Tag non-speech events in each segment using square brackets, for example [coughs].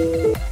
Música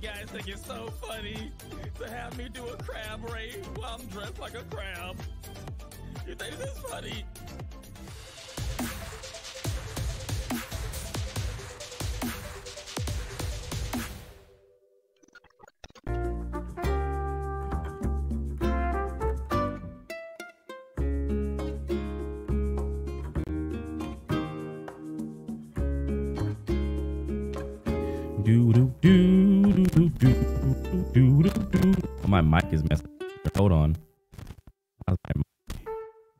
You guys think it's so funny to have me do a crab raid while I'm dressed like a crab? You think this is funny? My mic is messing. up. Hold on.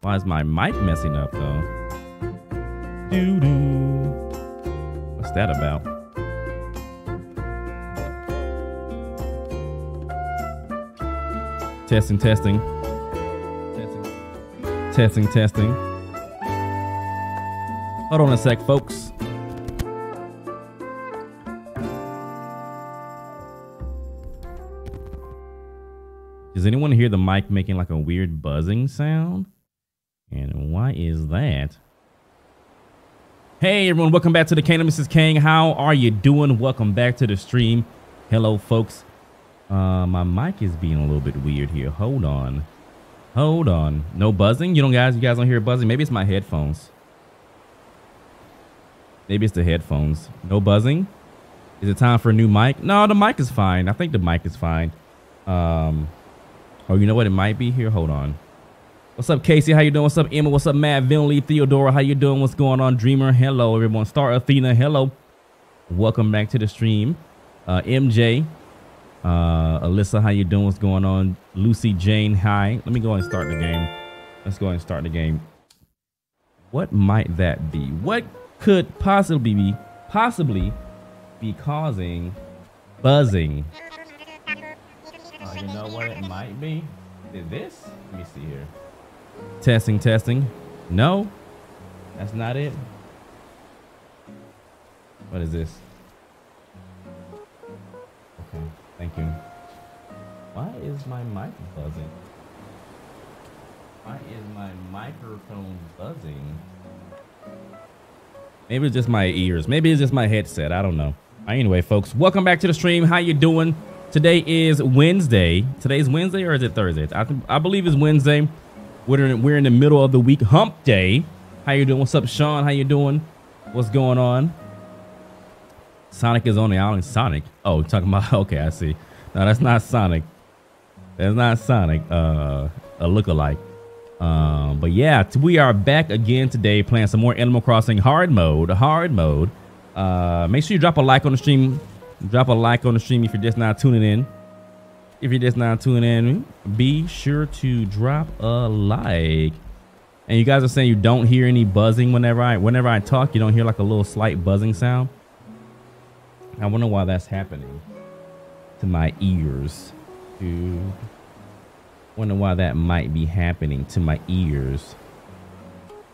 Why is my, mic messing up though? Do do. What's that about? Testing, testing. Testing. Testing, testing. Hold on a sec, folks. Does anyone hear the mic making like a weird buzzing sound? And why is that? Hey everyone, welcome back to the Kangdom. Is Kang. How are you doing? Welcome back to the stream. Hello, folks. Uh, my mic is being a little bit weird here. Hold on. Hold on. No buzzing? You don't guys, you guys don't hear buzzing? Maybe it's my headphones. Maybe it's the headphones. No buzzing? Is it time for a new mic? No, the mic is fine. I think the mic is fine. Um, oh, you know what? It might be here. Hold on. What's up, Casey? How you doing? What's up, Emma? What's up, Matt, Vinley, Theodora? How you doing? What's going on, Dreamer? Hello, everyone. Star Athena. Hello. Welcome back to the stream. Uh, MJ, uh, Alyssa, how you doing? What's going on? Lucy Jane, hi. Let me go and start the game. Let's go and start the game. What might that be? What could possibly be possibly be causing buzzing? You know what it might be? Is this? Let me see here. Testing, testing. No, that's not it. What is this? Okay, thank you. Why is my mic buzzing? Why is my microphone buzzing? Maybe it's just my ears. Maybe it's just my headset. I don't know. Anyway, folks, welcome back to the stream. How you doing? Today is Wednesday. Today's Wednesday or is it Thursday? I, I believe it's Wednesday. We're in, we're in the middle of the week, hump day. How you doing? What's up, Sean? How you doing? What's going on? Sonic is on the island. Sonic? Oh, talking about, [laughs] okay, I see. No, that's not Sonic. That's not Sonic, uh, a lookalike. Um, but yeah, we are back again today playing some more Animal Crossing hard mode, hard mode. Uh, make sure you drop a like on the stream. Drop a like on the stream if you're just not tuning in. If you're just not tuning in, be sure to drop a like. And you guys are saying you don't hear any buzzing whenever I whenever I talk. You don't hear like a little slight buzzing sound. I wonder why that's happening to my ears. Dude. Wonder why that might be happening to my ears.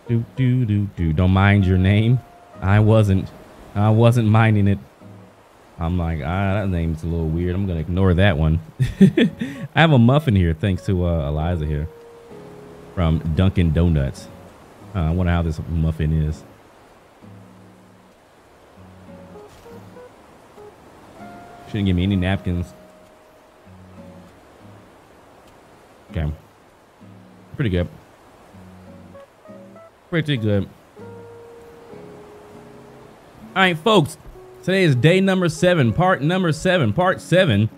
Do do do do. Don't mind your name. I wasn't. I wasn't minding it. I'm like, ah, that name's a little weird. I'm gonna ignore that one. [laughs] I have a muffin here, thanks to uh, Eliza here from Dunkin' Donuts. Uh, I wonder how this muffin is. Shouldn't give me any napkins. Okay. Pretty good. Pretty good. All right, folks. Today is day number seven, part number seven, part seven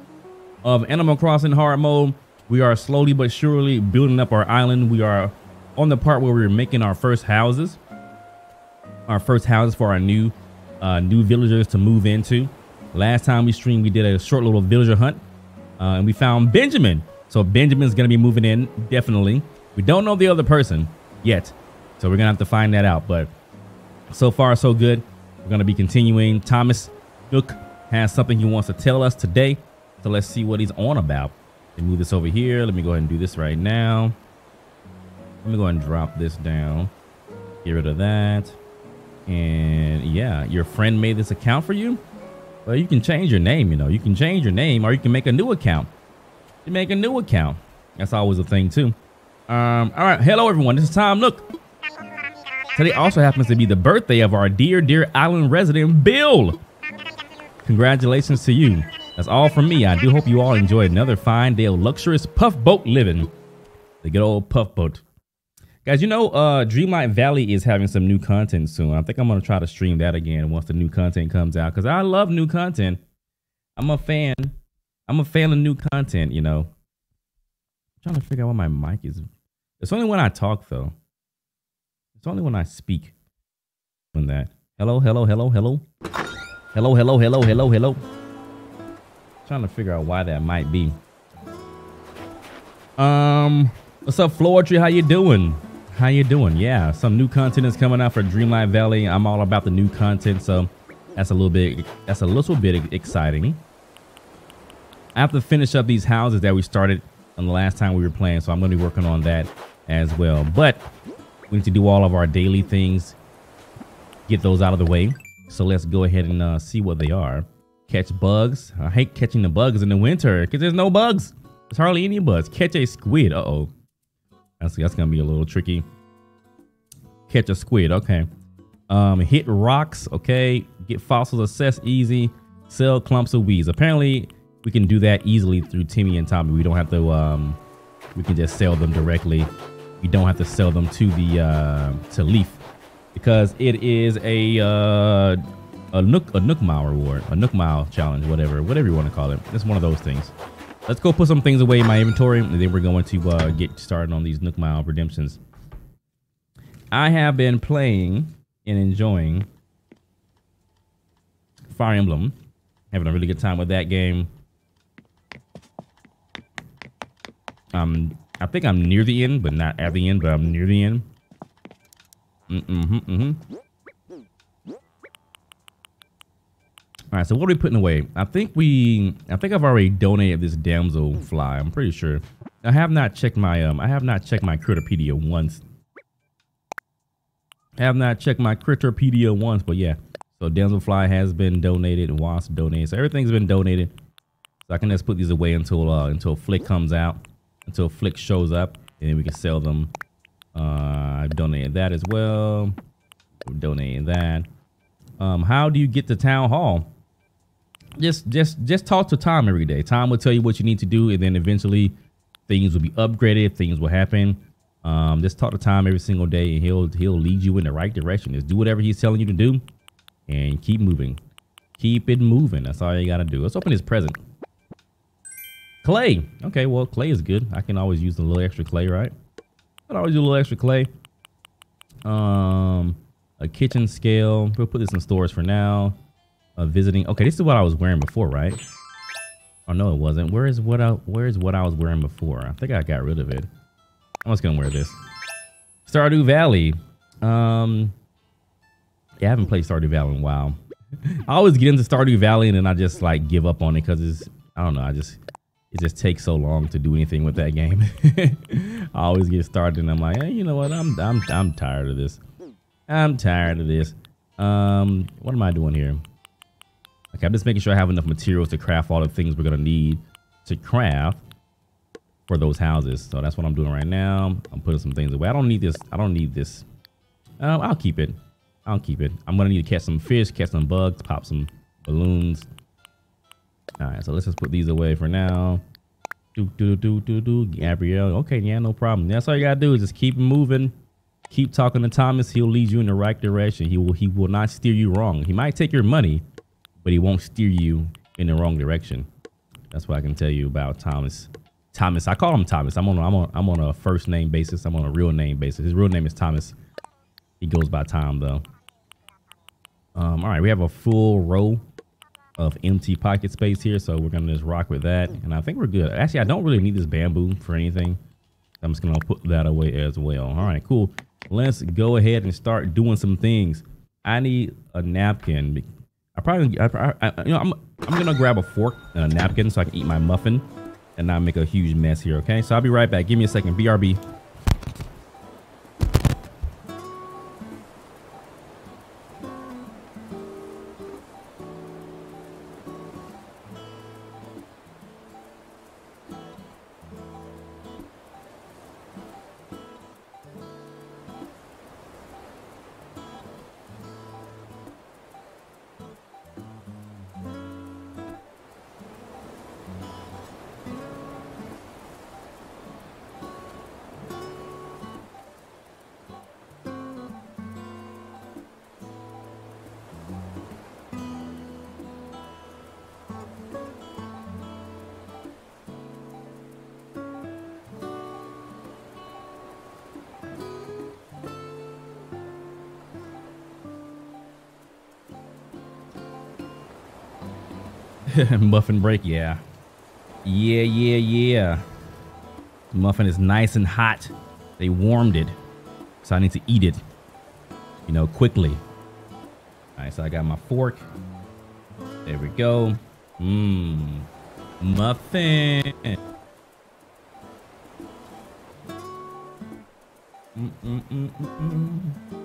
of Animal Crossing Hard Mode. We are slowly but surely building up our island. We are on the part where we're making our first houses, our first houses for our new, uh, new villagers to move into. Last time we streamed, we did a short little villager hunt, uh, and we found Benjamin. So Benjamin's gonna be moving in definitely. We don't know the other person yet, so we're gonna have to find that out. But so far, so good. We're going to be continuing. Thomas Nook has something he wants to tell us today. So let's see what he's on about. Let me move this over here. Let me go ahead and do this right now. Let me go ahead and drop this down. Get rid of that. And yeah, your friend made this account for you. Well, you can change your name, you know. You can change your name or you can make a new account. You make a new account. That's always a thing too. Um, all right. Hello, everyone. This is Tom Nook. Today also happens to be the birthday of our dear, dear island resident, Bill. Congratulations to you. That's all from me. I do hope you all enjoy another fine day of luxurious puff boat living. The good old puff boat. Guys, you know, uh, Dreamlight Valley is having some new content soon. I think I'm going to try to stream that again once the new content comes out because I love new content. I'm a fan. I'm a fan of new content, you know. I'm trying to figure out what my mic is. It's only when I talk, though. Only when I speak when that. Hello, hello, hello, hello. Hello, hello, hello, hello, hello. Trying to figure out why that might be. Um, what's up, Floetry? How you doing? How you doing? Yeah, some new content is coming out for Dreamlight Valley. I'm all about the new content, so that's a little bit that's a little bit exciting. I have to finish up these houses that we started on the last time we were playing, so I'm going to be working on that as well. But we need to do all of our daily things, get those out of the way. So let's go ahead and uh, see what they are. Catch bugs. I hate catching the bugs in the winter because there's no bugs. There's hardly any bugs. Catch a squid. Uh-oh. That's, that's going to be a little tricky. Catch a squid. Okay. Um, hit rocks. Okay. Get fossils assessed easy. Sell clumps of weeds. Apparently, we can do that easily through Timmy and Tommy. We don't have to. Um, we can just sell them directly. We don't have to sell them to the uh, to Leif because it is a uh, a nook a nook mile reward, a nook mile challenge, whatever, whatever you want to call it. It's one of those things. Let's go put some things away in my inventory, and then we're going to uh, get started on these nook mile redemptions. I have been playing and enjoying Fire Emblem, having a really good time with that game. Um, I think I'm near the end, but not at the end, but I'm near the end. Mm-hmm, mm-hmm. All right, so what are we putting away? I think we, I think I've already donated this damsel fly. I'm pretty sure. I have not checked my, um, I have not checked my Critterpedia once. I have not checked my Critterpedia once, but yeah. So damsel fly has been donated, wasp donated, so everything's been donated. So I can just put these away until uh, until Flick comes out, until Flick shows up, and then we can sell them. Uh, I've donated that as well. We're donating that. Um, how do you get to town hall? Just just just talk to Tom every day. Tom will tell you what you need to do, and then eventually things will be upgraded. Things will happen. Um, just talk to Tom every single day, and he'll he'll lead you in the right direction. Just do whatever he's telling you to do and keep moving. Keep it moving. That's all you got to do. Let's open his present. Clay. Okay, well, clay is good. I can always use a little extra clay, right? I'd always use a little extra clay. Um, a kitchen scale. We'll put this in stores for now. A visiting. Okay, this is what I was wearing before, right? Oh no, it wasn't. Where is what I where is what I was wearing before? I think I got rid of it. I'm just gonna wear this. Stardew Valley. Um, yeah, I haven't played Stardew Valley in a while. [laughs] I always get into Stardew Valley and then I just like give up on it because it's I don't know. I just it just takes so long to do anything with that game. [laughs] I always get started and I'm like, hey, you know what? I'm I'm I'm tired of this. I'm tired of this. Um, what am I doing here? Okay, I'm just making sure I have enough materials to craft all the things we're gonna need to craft for those houses. So that's what I'm doing right now. I'm putting some things away. I don't need this. I don't need this. Um, I'll keep it. I'll keep it. I'm gonna need to catch some fish, catch some bugs, pop some balloons. All right, so let's just put these away for now. Do do do do do. Gabrielle. Okay, yeah, no problem. That's all you gotta do is just keep moving. Keep talking to Thomas. He'll lead you in the right direction. He will. He will not steer you wrong. He might take your money, but he won't steer you in the wrong direction. That's what I can tell you about Thomas. Thomas. I call him Thomas. I'm on. I'm on. I'm on a first name basis. I'm on a real name basis. His real name is Thomas. He goes by Tom though. Um, all right, we have a full row of empty pocket space here, so we're gonna just rock with that, and I think we're good. Actually, I don't really need this bamboo for anything. I'm just gonna put that away as well. All right, cool. Let's go ahead and start doing some things. I need a napkin. I probably, I, I, you know, I'm, I'm gonna grab a fork and a napkin so I can eat my muffin and not make a huge mess here. Okay, so I'll be right back. Give me a second. BRB. [laughs] Muffin break, yeah. Yeah, yeah, yeah. muffin is nice and hot. They warmed it. So I need to eat it, you know, quickly. All right, so I got my fork. There we go. Mmm. Muffin. Mm -mm -mm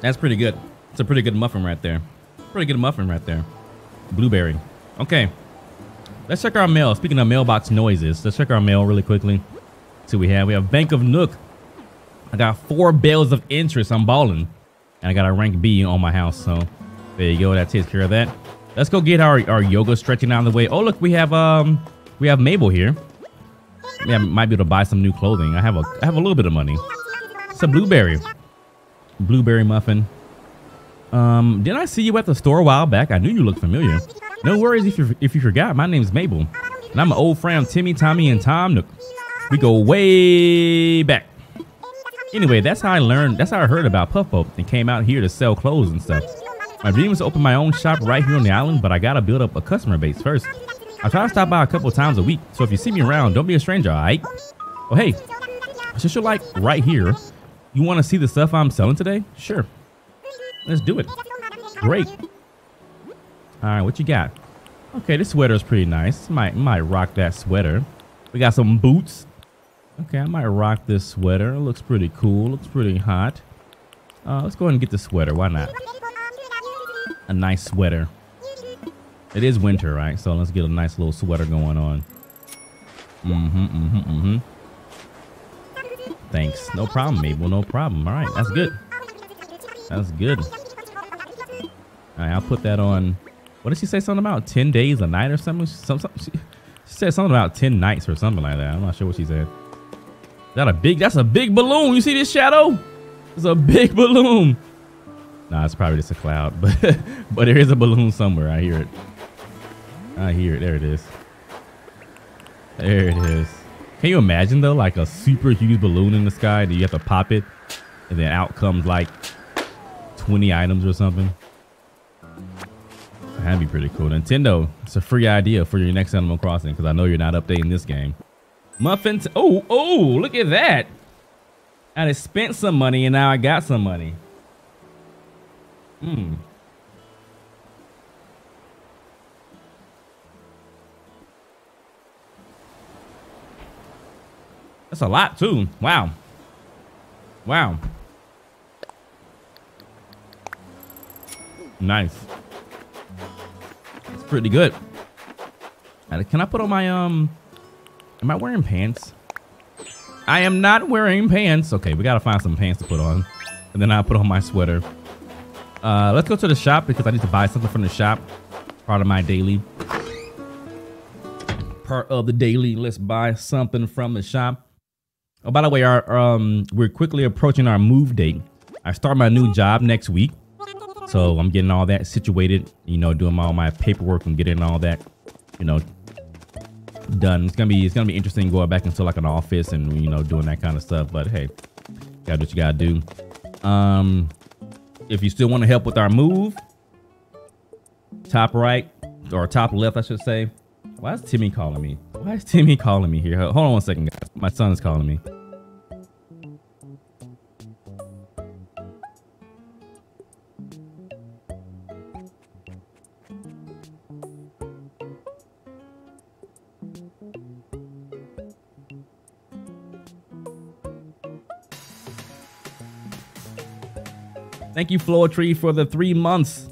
That's pretty good. It's a pretty good muffin right there. Pretty good muffin right there. Blueberry. Okay. Let's check our mail. Speaking of mailbox noises, let's check our mail really quickly. See, we have we have Bank of Nook. I got four bells of interest. I'm balling, and I got a rank B on my house. So there you go. That takes care of that. Let's go get our our yoga stretching out of the way. Oh look, we have um we have Mabel here. Yeah, might be able to buy some new clothing. I have a I have a little bit of money. It's a blueberry, blueberry muffin. Um, didn't I see you at the store a while back? I knew you looked familiar. No worries if you if you forgot. My name's Mabel, and I'm an old friend of Timmy, Tommy, and Tom. We go way back. Anyway, that's how I learned. That's how I heard about Puff Puff and came out here to sell clothes and stuff. My dream was to open my own shop right here on the island, but I gotta build up a customer base first. I try to stop by a couple times a week, so if you see me around, don't be a stranger, alright? Oh hey, since you're like right here, you want to see the stuff I'm selling today? Sure, let's do it. Great. All right, what you got? Okay, this sweater is pretty nice. Might might rock that sweater. We got some boots. Okay, I might rock this sweater. It looks pretty cool. Looks pretty hot. Uh, let's go ahead and get the sweater. Why not? A nice sweater. It is winter, right? So let's get a nice little sweater going on. Mm-hmm, mm-hmm, mm-hmm. Thanks. No problem, Mabel. No problem. All right, that's good. That's good. All right, I'll put that on. What did she say? Something about 10 days a night or something? Some, some, she, she said something about 10 nights or something like that. I'm not sure what she said. Is that a big, that's a big balloon. You see this shadow? It's a big [laughs] balloon. Nah, it's probably just a cloud, [laughs] but but there is a balloon somewhere. I hear it. I hear it. There it is. There it is. Can you imagine though, like a super huge balloon in the sky that you have to pop it, and then out comes like 20 items or something? That'd be pretty cool. Nintendo, it's a free idea for your next Animal Crossing because I know you're not updating this game. Muffins. Oh, oh, look at that. I spent some money and now I got some money. Hmm. That's a lot too. Wow. Wow. Nice. It's pretty good. Can I put on my, um, am I wearing pants? I am not wearing pants. Okay, we gotta find some pants to put on. And then I'll put on my sweater. Uh, let's go to the shop because I need to buy something from the shop. Part of my daily. Part of the daily. Let's buy something from the shop. Oh, by the way, our um, we're quickly approaching our move date. I start my new job next week. So I'm getting all that situated, you know, doing all my paperwork and getting all that, you know, done. It's gonna be it's gonna be interesting going back into like an office and you know doing that kind of stuff. But hey, do what you gotta do. Um, if you still want to help with our move, top right or top left, I should say. Why is Timmy calling me? Why is Timmy calling me here? Hold on one second, guys. My son is calling me. Thank you, Floor Tree, for the three months.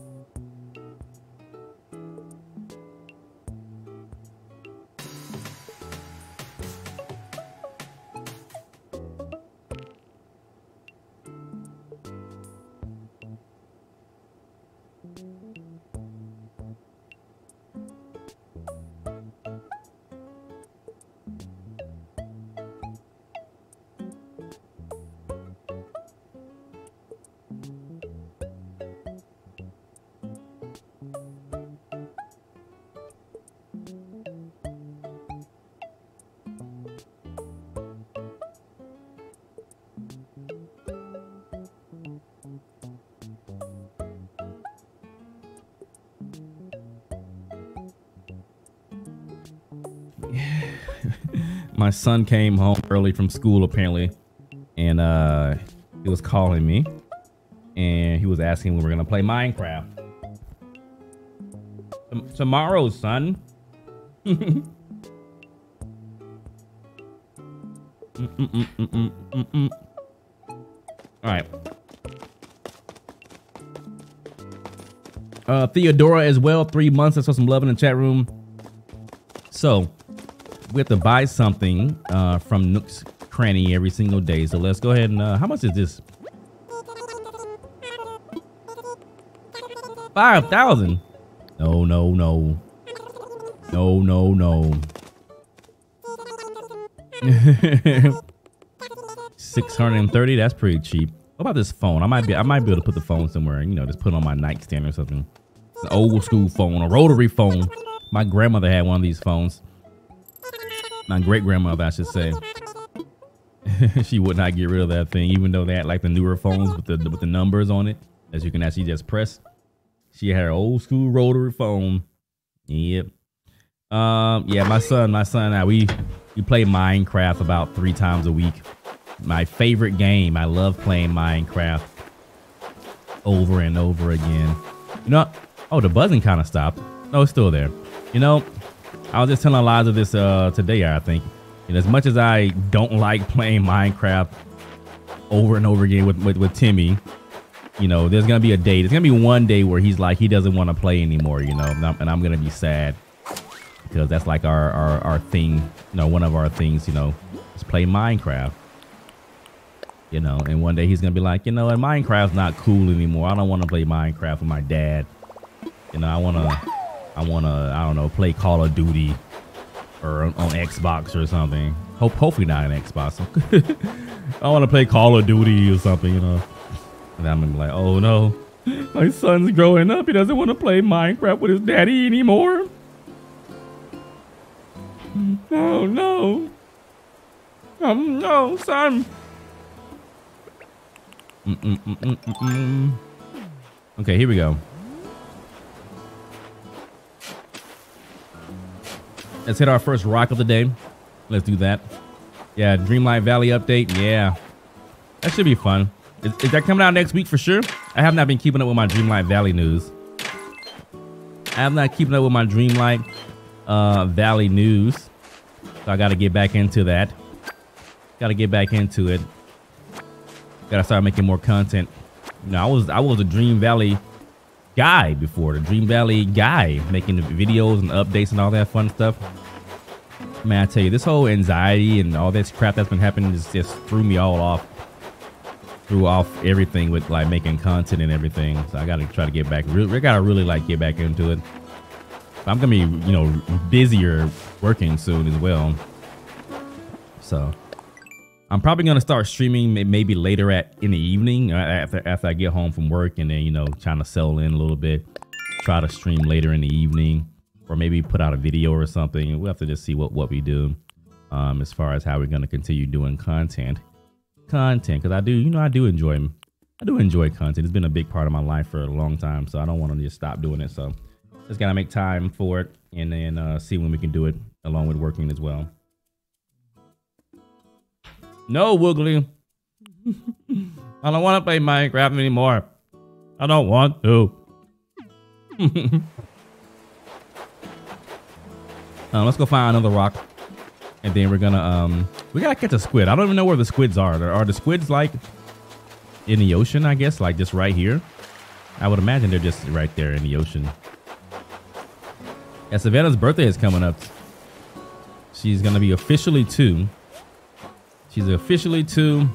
Son came home early from school apparently, and uh, he was calling me, and he was asking when we are gonna play Minecraft. T tomorrow, son. mm -mm -mm All right. Uh, Theodora as well, three months. I saw some love in the chat room. So, we have to buy something uh, from Nook's cranny every single day. So let's go ahead and uh, how much is this? Five thousand. No, no, no. No, no, no. [laughs] 630, that's pretty cheap. What about this phone? I might be I might be able to put the phone somewhere, you know, just put on my nightstand or something. It's an old school phone, a rotary phone. My grandmother had one of these phones. My great grandmother, I should say. [laughs] she would not get rid of that thing, even though they had like the newer phones with the with the numbers on it, as you can actually just press. She had her old school rotary phone. Yep. Um, yeah, my son, my son I, we we play Minecraft about three times a week. My favorite game. I love playing Minecraft over and over again. You know, oh, the buzzing kind of stopped. No, it's still there. You know, I was just telling Eliza this uh, today, I think. And as much as I don't like playing Minecraft over and over again with, with, with Timmy, you know, there's going to be a day. There's going to be one day where he's like, he doesn't want to play anymore, you know, and I'm, I'm going to be sad because that's like our, our, our thing, you know, one of our things, you know, is play Minecraft. You know, and one day he's gonna be like, you know, and Minecraft's not cool anymore. I don't want to play Minecraft with my dad. You know, I wanna, I wanna, I don't know, play Call of Duty or on, on Xbox or something. Hope, hopefully not an Xbox. [laughs] I want to play Call of Duty or something, you know. And I'm gonna be like, oh no, my son's growing up. He doesn't want to play Minecraft with his daddy anymore. Oh no. Um, no, son. Mm -mm -mm okay, here we go. Let's hit our first rock of the day. Let's do that. Yeah, Dreamlight Valley update. Yeah, that should be fun. Is, is, that coming out next week for sure? I have not been keeping up with my Dreamlight Valley news. I have not keeping up with my Dreamlight uh, Valley news. So I got to get back into that. Got to get back into it. Got to start making more content. You know, I was I was a Dream Valley guy before, the Dream Valley guy, making the videos and updates and all that fun stuff. Man, I tell you, this whole anxiety and all this crap that's been happening just, just threw me all off. Threw off everything with like making content and everything. So I got to try to get back. I got to really like get back into it. I'm gonna be, you know, busier working soon as well. So I'm probably gonna start streaming maybe later at in the evening uh, after after I get home from work and then you know trying to settle in a little bit. Try to stream later in the evening or maybe put out a video or something. We'll have to just see what what we do um, as far as how we're gonna continue doing content. Content because I do, you know, I do enjoy I do enjoy content. It's been a big part of my life for a long time, so I don't want to just stop doing it. So just gotta make time for it and then uh, see when we can do it along with working as well. No, Woogly. [laughs] I don't want to play Minecraft anymore. I don't want to. [laughs] uh, let's go find another rock. And then we're gonna, um, we gotta catch a squid. I don't even know where the squids are. Are the squids like in the ocean, I guess? Like just right here? I would imagine they're just right there in the ocean. Yeah, Savannah's birthday is coming up. She's gonna be officially two. She's officially two.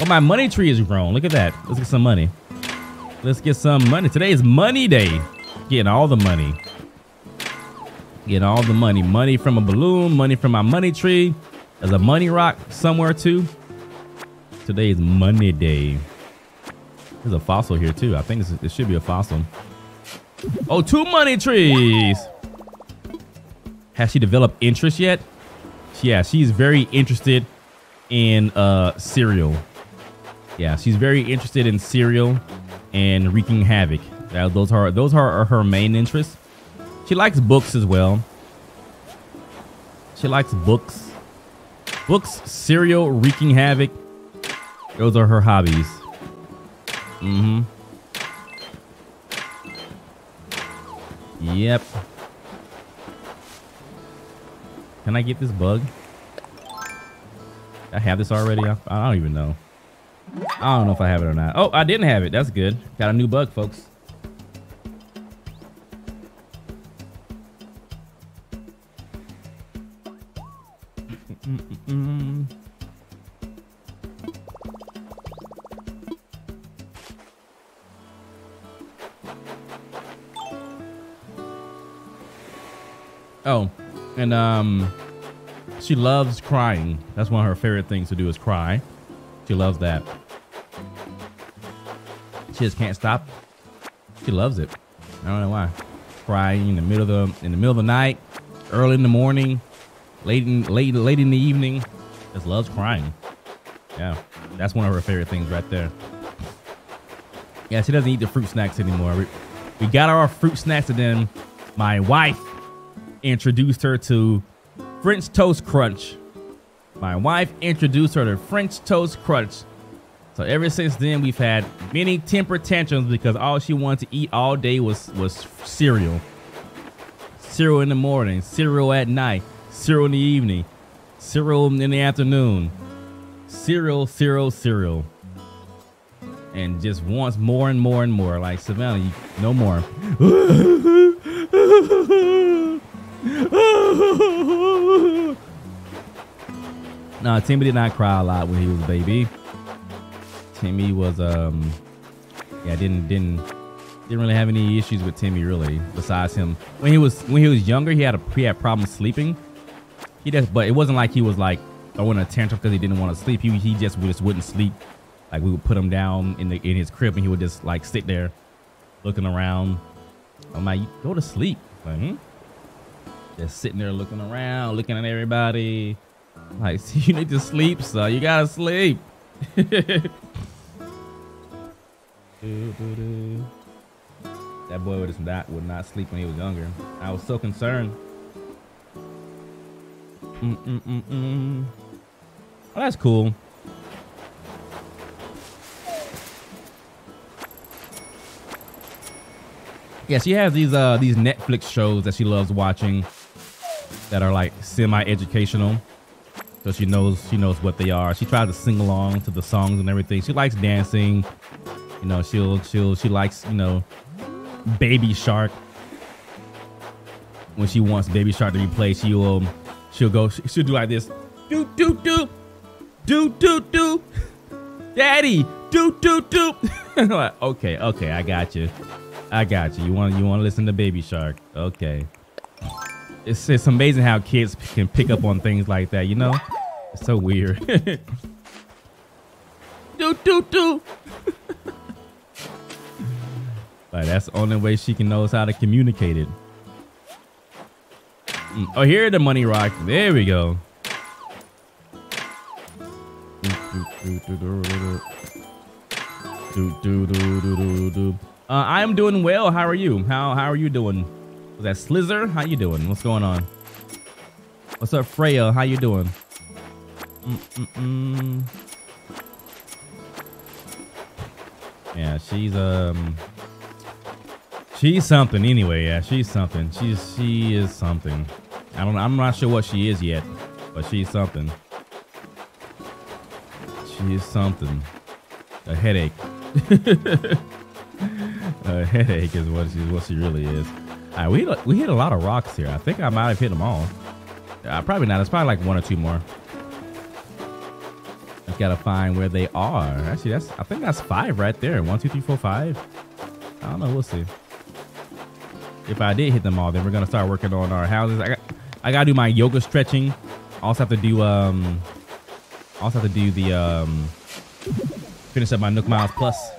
Oh, my money tree is grown. Look at that. Let's get some money. Let's get some money. Today is money day. Getting all the money. Getting all the money. Money from a balloon. Money from my money tree. There's a money rock somewhere too. Today is money day. There's a fossil here too. I think it should be a fossil. Oh, two money trees. Has she developed interest yet? Yeah, she's very interested in uh, cereal. Yeah, she's very interested in cereal and wreaking havoc. Those are those are her main interests. She likes books as well. She likes books. Books, cereal, wreaking havoc. Those are her hobbies. Mm-hmm. Yep. Can I get this bug? I have this already? I, I don't even know. I don't know if I have it or not. Oh, I didn't have it. That's good. Got a new bug, folks. Mm -mm -mm. Oh, and um, she loves crying. That's one of her favorite things to do is cry. She loves that. She just can't stop. She loves it. I don't know why. Crying in the middle of the in the middle of the night, early in the morning, late in late late in the evening. Just loves crying. Yeah, that's one of her favorite things right there. Yeah, she doesn't eat the fruit snacks anymore. We, we got our fruit snacks, and then my wife introduced her to French Toast Crunch. My wife introduced her to French Toast Crunch. So ever since then, we've had many temper tantrums because all she wanted to eat all day was was cereal. Cereal in the morning, cereal at night, cereal in the evening, cereal in the afternoon, cereal, cereal, cereal. And just wants more and more and more. Like Savannah, you, no more. [laughs] [laughs] no, Timmy did not cry a lot when he was a baby. Timmy was um yeah, didn't didn't didn't really have any issues with Timmy really. Besides him when he was when he was younger, he had a he had problems sleeping. He just but it wasn't like he was like throwing a tantrum because he didn't want to sleep. He he just just wouldn't sleep. Like we would put him down in the in his crib and he would just like sit there looking around. I'm like, go to sleep. Like, hmm? Just sitting there looking around, looking at everybody. Like, [laughs] you need to sleep, so you gotta sleep. [laughs] that boy would just not would not sleep when he was younger. I was so concerned. -mm -mm -mm. Oh, that's cool. Yeah, she has these uh these Netflix shows that she loves watching that are like semi-educational. So she knows she knows what they are. She tries to sing along to the songs and everything. She likes dancing. You know, she'll she'll she likes, you know, Baby Shark. When she wants Baby Shark to be played, she will she'll go she'll do like this. Do do do. Do do do. Daddy, do do do. [laughs] like, okay, okay, I got you. I got you. You want you want to listen to Baby Shark? Okay. It's it's amazing how kids can pick up on things like that. You know, it's so weird. do do do. But that's the only way she can knows how to communicate it. Mm. Oh, here are the money rocks. There we go. Uh, I am doing well. How are you? How how are you doing? Was that Slither? How you doing? What's going on? What's up, Freya? How you doing? Mm -mm -mm. Yeah, she's um, she's something anyway. Yeah, she's something. She's she is something. I don't. I'm not sure what she is yet, but she's something. She is something. A headache. [laughs] a headache is what she what she really is. Right, we hit, we hit a lot of rocks here. I think I might have hit them all. Uh, probably not. It's probably like one or two more. I gotta find where they are. Actually, that's I think that's five right there. One, two, three, four, five. I don't know. We'll see. If I did hit them all, then we're gonna start working on our houses. I got I gotta do my yoga stretching. Also have to do um. Also have to do the um. Finish up my Nook Miles Plus.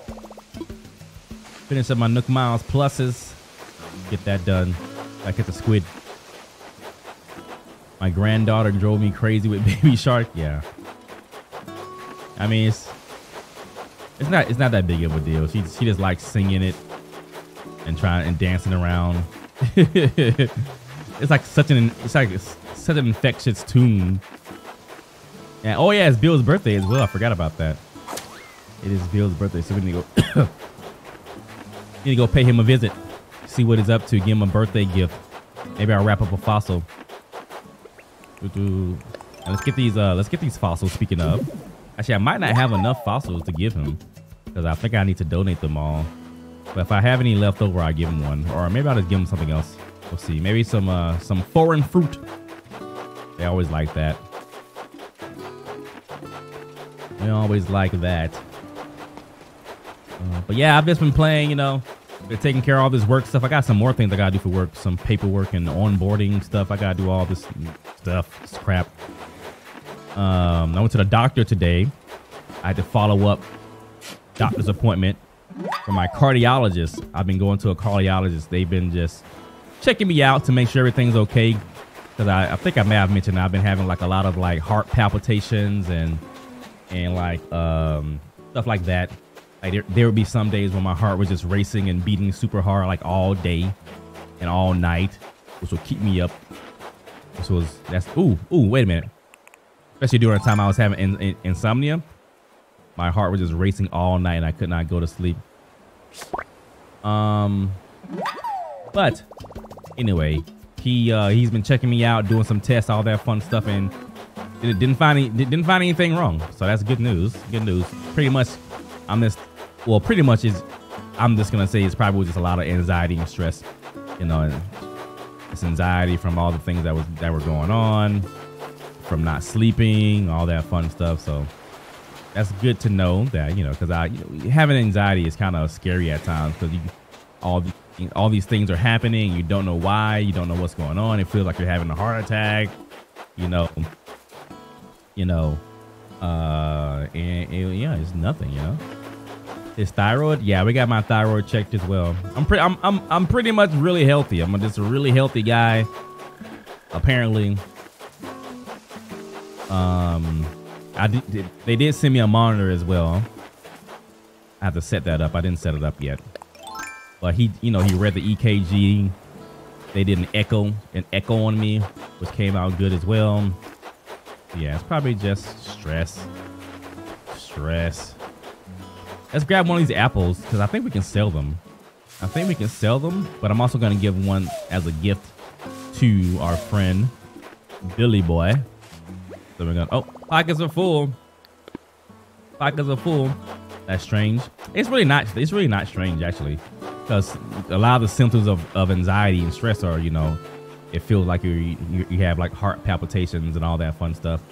Finish up my Nook Miles Pluses. Get that done. Back at the squid. My granddaughter drove me crazy with [laughs] Baby Shark. Yeah. I mean, it's it's not it's not that big of a deal. She she just likes singing it and trying and dancing around. [laughs] it's like such an it's like such an infectious tune. And oh yeah, it's Bill's birthday as well. I forgot about that. It is Bill's birthday, so we need to go [coughs] [coughs] need to go pay him a visit, see what he's up to, give him a birthday gift. Maybe I'll wrap up a fossil. And let's get these uh let's get these fossils. Speaking of, actually, I might not have enough fossils to give him because I think I need to donate them all. But if I have any left over, I'll give him one, or maybe I'll just give him something else. We'll see. Maybe some uh some foreign fruit. They always like that. They always like that. Uh, but yeah, I've just been playing, you know, They're taking care of all this work stuff. I got some more things I gotta do for work, some paperwork and onboarding stuff. I gotta do all this stuff. This crap. Um, I went to the doctor today. I had to follow up doctor's appointment for my cardiologist. I've been going to a cardiologist. They've been just checking me out to make sure everything's okay. Cause I, I think I may have mentioned I've been having like a lot of like heart palpitations and and like um stuff like that. Like there, there would be some days when my heart was just racing and beating super hard like all day and all night, which would keep me up. This was that's ooh ooh wait a minute. Especially during the time I was having in, in, insomnia, my heart was just racing all night and I could not go to sleep. Um, but anyway, he uh, he's been checking me out, doing some tests, all that fun stuff, and didn't find any, didn't find anything wrong. So that's good news. Good news. Pretty much, I'm just well, pretty much is I'm just gonna say it's probably just a lot of anxiety and stress. You know, and it's anxiety from all the things that was that were going on, from not sleeping, all that fun stuff. So that's good to know that you know because I you know, having anxiety is kind of scary at times because you all the, all these things are happening. You don't know why. You don't know what's going on. It feels like you're having a heart attack. You know. You know. Uh, and, and yeah, it's nothing. You know. His thyroid, yeah, we got my thyroid checked as well. I'm pretty, I'm, I'm, I'm pretty much really healthy. I'm just a really healthy guy. Apparently, um, I did, they did send me a monitor as well. I have to set that up. I didn't set it up yet. But he, you know, he read the EKG. They did an echo, an echo on me, which came out good as well. Yeah, it's probably just stress. Stress. Let's grab one of these apples because I think we can sell them. I think we can sell them, but I'm also going to give one as a gift to our friend Billy Boy. So we're going to, oh, pockets are full. Pockets are full. That's strange. It's really not, it's really not strange actually because a lot of the symptoms of, of anxiety and stress are, you know, it feels like you you have like heart palpitations and all that fun stuff.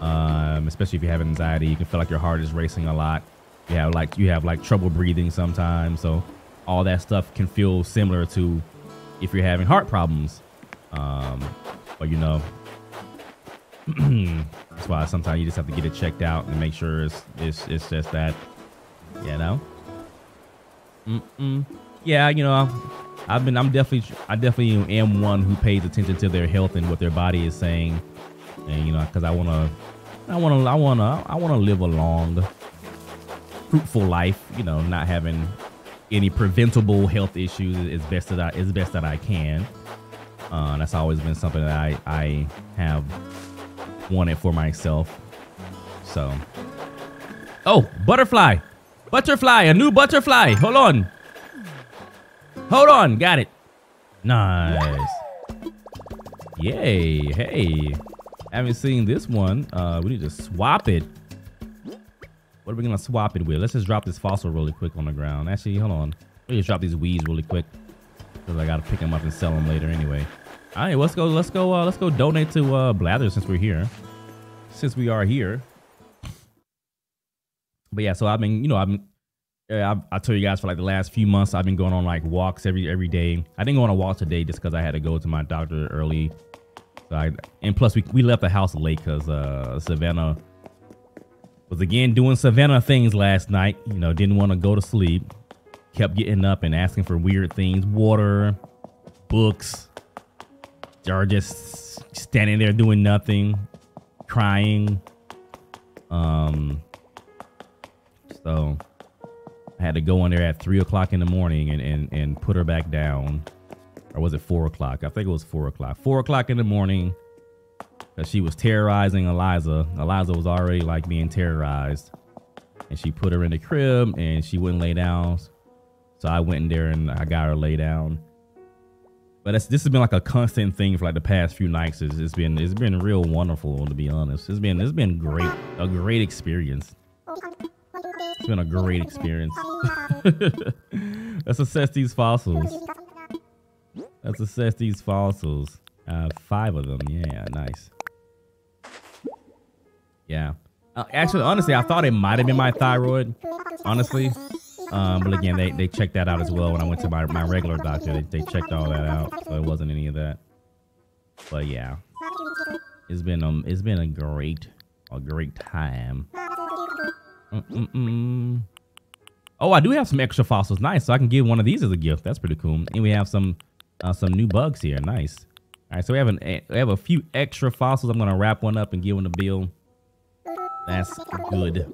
Um, especially if you have anxiety, you can feel like your heart is racing a lot you have like you have like trouble breathing sometimes so all that stuff can feel similar to if you're having heart problems. Um but you know [clears throat] that's why sometimes you just have to get it checked out and make sure it's it's, it's just that you know? Mm-mm. yeah you know i've been i'm definitely i definitely am one who pays attention to their health and what their body is saying. And you know because i want to i want to i want to i want to live a long fruitful life, you know, not having any preventable health issues as best that I is best that I can. Uh, that's always been something that I I have wanted for myself. So, oh, butterfly, butterfly, a new butterfly. Hold on, hold on, got it. Nice. Yay! Hey, haven't seen this one. Uh, we need to swap it. What are we gonna swap it with? Let's just drop this fossil really quick on the ground. Actually, hold on. Let me just drop these weeds really quick. Cause I gotta pick them up and sell them later anyway. All right, let's go. Let's go. Uh, let's go donate to uh, Blather since we're here. Since we are here. But yeah, so I've been, you know, I've been, I, I told you guys for like the last few months, I've been going on like walks every every day. I didn't go on a walk today just because I had to go to my doctor early. So I, and plus we, we left the house late because uh, Savannah was again doing Savannah things last night. You know, didn't want to go to sleep. Kept getting up and asking for weird things water, books, or just standing there doing nothing, crying. Um, so I had to go in there at three o'clock in the morning and, and, and put her back down. Or was it four o'clock? I think it was four o'clock. Four o'clock in the morning because she was terrorizing Eliza. Eliza was already like being terrorized, and she put her in the crib and she wouldn't lay down. So I went in there and I got her lay down. But this has been like a constant thing for like the past few nights. It's, it's been it's been real wonderful to be honest. It's been it's been great a great experience. It's been a great experience. [laughs] Let's assess these fossils. Let's assess these fossils. Uh, five of them. Yeah, nice. Yeah. Uh, actually, honestly, I thought it might have been my thyroid. Honestly, Um, but again, they, they checked that out as well when I went to my, my regular doctor. They, they checked all that out, so it wasn't any of that. But yeah, it's been um it's been a great a great time. Mm-mm-mm. Oh, I do have some extra fossils. Nice. So I can give one of these as a gift. That's pretty cool. And we have some uh, some new bugs here. Nice. All right, so we have an we have a few extra fossils. I'm gonna wrap one up and give one to Bill. That's good.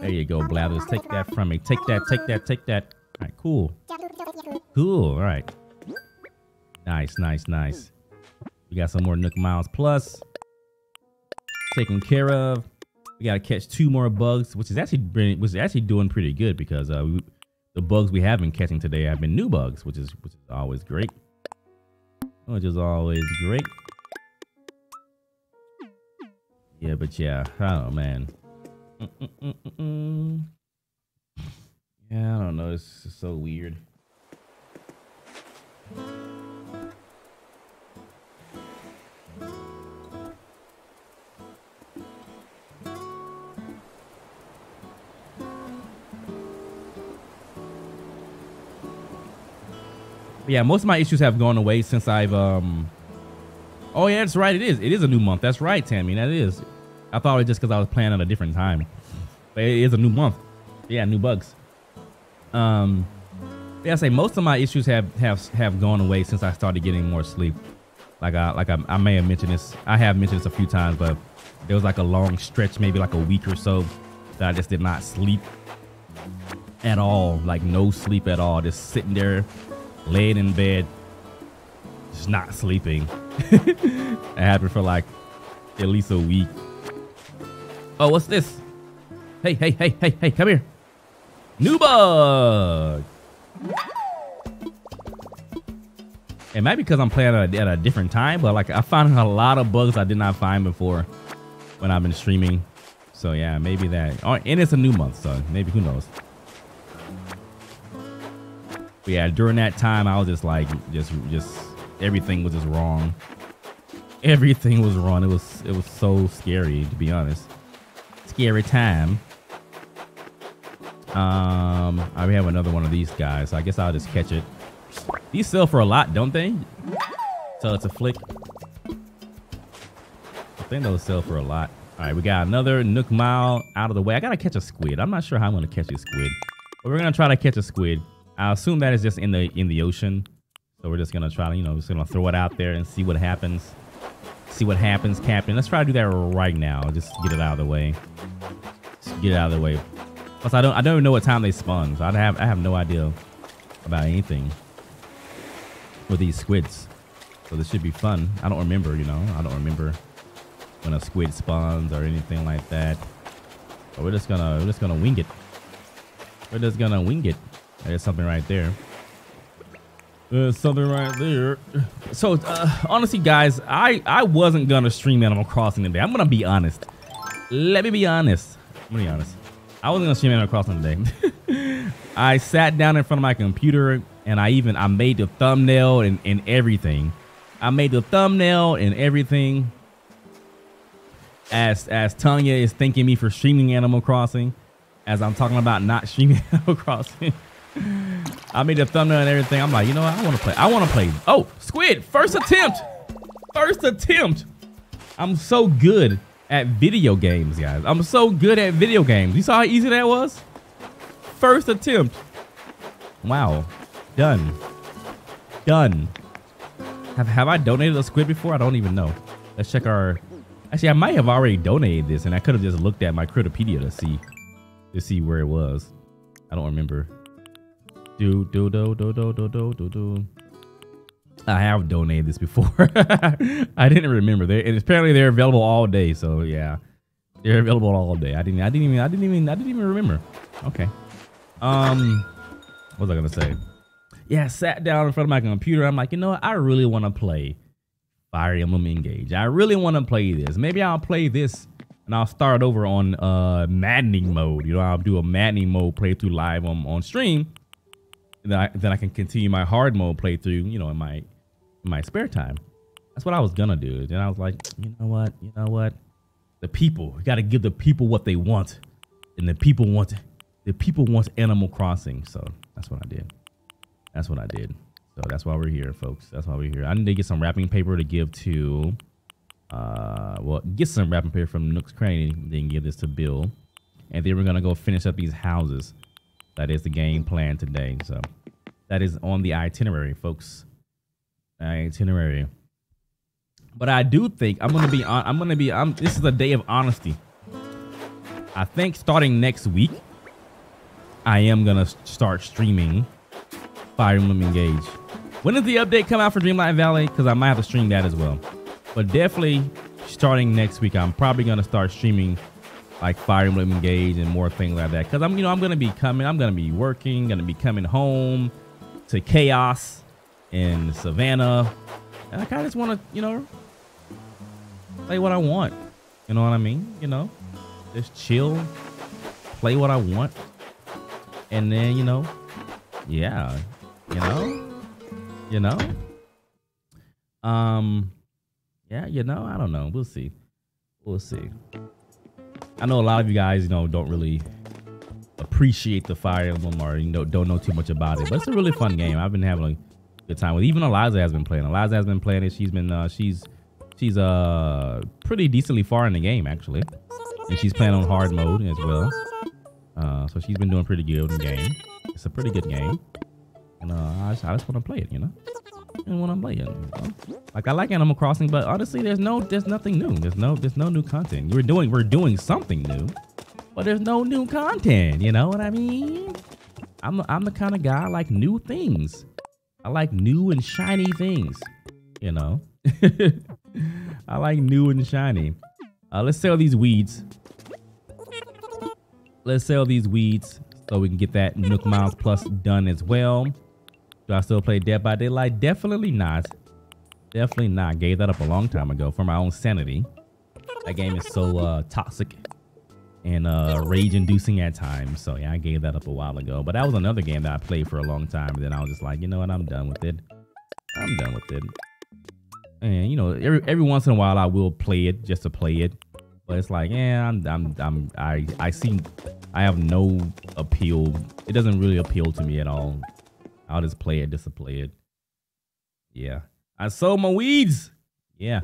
There you go, Blathers. Take that from me. Take that, take that, take that. All right, cool. Cool, all right. Nice, nice, nice. We got some more Nook Miles Plus. Taken care of. We got to catch two more bugs, which is actually been, which is actually doing pretty good because uh, we, the bugs we have been catching today have been new bugs, which is which is always great. Which is always great. Yeah, but yeah, oh man. Mm -mm -mm yeah, I don't know. It's so weird. yeah, most of my issues have gone away since I've um. Oh yeah, that's right. It is. It is a new month. That's right, Tammy. That is. I thought it was just because I was playing at a different time, but it is a new month. Yeah, new bugs. Um, yeah, I say most of my issues have have have gone away since I started getting more sleep. Like I like I, I may have mentioned this. I have mentioned this a few times, but there was like a long stretch, maybe like a week or so, that I just did not sleep at all. Like no sleep at all. Just sitting there laying in bed, just not sleeping. [laughs] it happened for like at least a week. Oh, what's this? Hey, hey, hey, hey, hey, come here. New bug. It might be because I'm playing at a, at a different time, but like I found a lot of bugs I did not find before when I've been streaming. So yeah, maybe that. Oh, and it's a new month, so maybe who knows. But yeah, during that time, I was just like, just, just everything was just wrong. Everything was wrong. It was, it was so scary to be honest. Scary time. Um, I have another one of these guys. So I guess I'll just catch it. These sell for a lot, don't they? So it's a flick. I think those sell for a lot. All right, we got another Nook Mile out of the way. I gotta catch a squid. I'm not sure how I'm gonna catch a squid, but we're gonna try to catch a squid. I assume that is just in the in the ocean. So we're just gonna try to, you know, just gonna throw it out there and see what happens. See what happens, Captain. Let's try to do that right now. Just get it out of the way. Just get it out of the way. Plus, I don't, I don't even know what time they spawn. So I have, I have no idea about anything with these squids. So this should be fun. I don't remember, you know, I don't remember when a squid spawns or anything like that. But we're just gonna, we're just gonna wing it. We're just gonna wing it. There's something right there. There's something right there. So uh, honestly, guys, I I wasn't gonna stream Animal Crossing today. I'm gonna be honest. Let me be honest. I'm gonna be honest. I wasn't gonna stream Animal Crossing today. [laughs] I sat down in front of my computer and I even I made the thumbnail and, and everything. I made the thumbnail and everything. As as Tanya is thanking me for streaming Animal Crossing, as I'm talking about not streaming [laughs] Animal Crossing. I made a thumbnail and everything. I'm like, you know what? I want to play. I want to play. Oh, Squid, first attempt. First attempt. I'm so good at video games, guys. I'm so good at video games. You saw how easy that was? First attempt. Wow. Done. Done. Have, have I donated a squid before? I don't even know. Let's check our... Actually, I might have already donated this, and I could have just looked at my Critterpedia to see to see where it was. I don't remember. Do do do do do do do do do. I have donated this before. [laughs] I didn't remember. They and apparently they're available all day. So yeah, they're available all day. I didn't. I didn't even. I didn't even. I didn't even remember. Okay. Um, what was I gonna say? Yeah, I sat down in front of my computer. I'm like, you know what? I really want to play Fire Emblem Engage. I really want to play this. Maybe I'll play this and I'll start over on uh maddening mode. You know, I'll do a maddening mode playthrough live on on stream then I, then I can continue my hard mode playthrough, you know, in my in my spare time. That's what I was gonna do. Then I was like, you know what, you know what, the people, gotta give the people what they want, and the people want the people want Animal Crossing, so that's what I did. That's what I did. So that's why we're here, folks. That's why we're here. I need to get some wrapping paper to give to, uh, well, get some wrapping paper from Nook's Cranny, and then give this to Bill, and then we're gonna go finish up these houses. That is the game plan today. So that is on the itinerary, folks. Itinerary. But I do think I'm gonna be on. I'm gonna be. I'm. This is a day of honesty. I think starting next week, I am gonna start streaming Fire Emblem Engage. When does the update come out for Dreamlight Valley? Because I might have to stream that as well. But definitely starting next week, I'm probably gonna start streaming like Fire Emblem Engage and more things like that. Because I'm, you know, I'm gonna be coming. I'm gonna be working. Gonna be coming home to Chaos in Savannah. And I kind of just want to, you know, play what I want. You know what I mean? You know, just chill, play what I want, and then you know, yeah, you know, you know, um, yeah, you know, I don't know. We'll see. We'll see. I know a lot of you guys, you know, don't really appreciate the Fire Emblem or you know don't know too much about it, but it's a really fun game. I've been having a good time with. It. Even Eliza has been playing. Eliza has been playing it. She's been uh, she's she's uh pretty decently far in the game actually, and she's playing on hard mode as well. Uh, so she's been doing pretty good in the game. It's a pretty good game, and uh, I just, I just want to play it, you know. And when I'm playing, know? like I like Animal Crossing, but honestly, there's no, there's nothing new. There's no, there's no new content. We're doing, we're doing something new, but there's no new content. You know what I mean? I'm, I'm the kind of guy I like new things. I like new and shiny things. You know, [laughs] I like new and shiny. Uh, let's sell these weeds. Let's sell these weeds so we can get that Nook Miles Plus done as well. Do I still play Dead by Daylight? Definitely not. Definitely not. Gave that up a long time ago for my own sanity. That game is so uh, toxic and uh, rage-inducing at times. So yeah, I gave that up a while ago. But that was another game that I played for a long time. And then I was just like, you know what? I'm done with it. I'm done with it. And you know, every every once in a while I will play it just to play it. But it's like, yeah, I'm I'm I'm I I see I have no appeal. It doesn't really appeal to me at all. I'll just play it just to play it. Yeah. I sold my weeds. Yeah.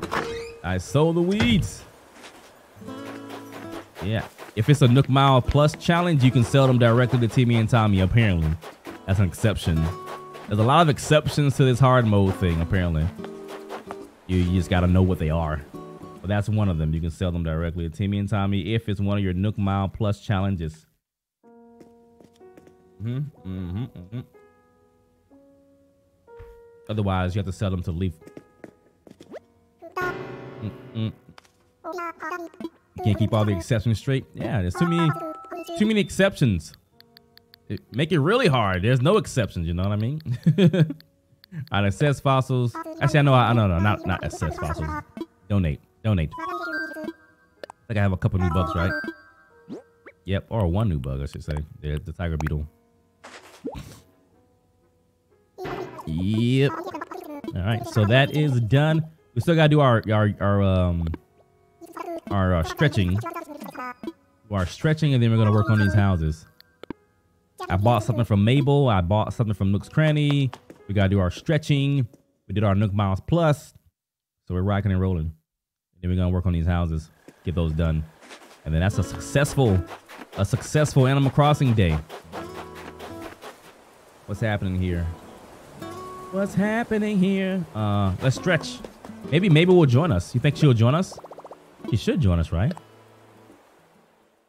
I sold the weeds. Yeah. If it's a Nook Mile Plus challenge, you can sell them directly to Timmy and Tommy, apparently. That's an exception. There's a lot of exceptions to this hard mode thing, apparently. You, you just got to know what they are. But that's one of them. You can sell them directly to Timmy and Tommy if it's one of your Nook Mile Plus challenges. Mm-hmm, mm-hmm, mm-hmm. Otherwise, you have to sell them to Leif. Mm-mm. You can't keep all the exceptions straight. Yeah, there's too many, too many exceptions. It, make it really hard. There's no exceptions. You know what I mean? [laughs] I'd assess fossils. Actually, I know. I know. No, not not assess fossils. Donate. Donate. I think I have a couple new bugs, right? Yep, or one new bug, I should say. There's the tiger beetle. Yep. All right, so that is done. We still gotta do our our our um our uh, stretching, our stretching, and then we're gonna work on these houses. I bought something from Mabel. I bought something from Nook's Cranny. We gotta do our stretching. We did our Nook Miles Plus, so we're rocking and rolling. And then we're gonna work on these houses, get those done, and then that's a successful, a successful Animal Crossing day. What's happening here? What's happening here? Uh, let's stretch. Maybe Mabel will join us. You think she'll join us? She should join us, right?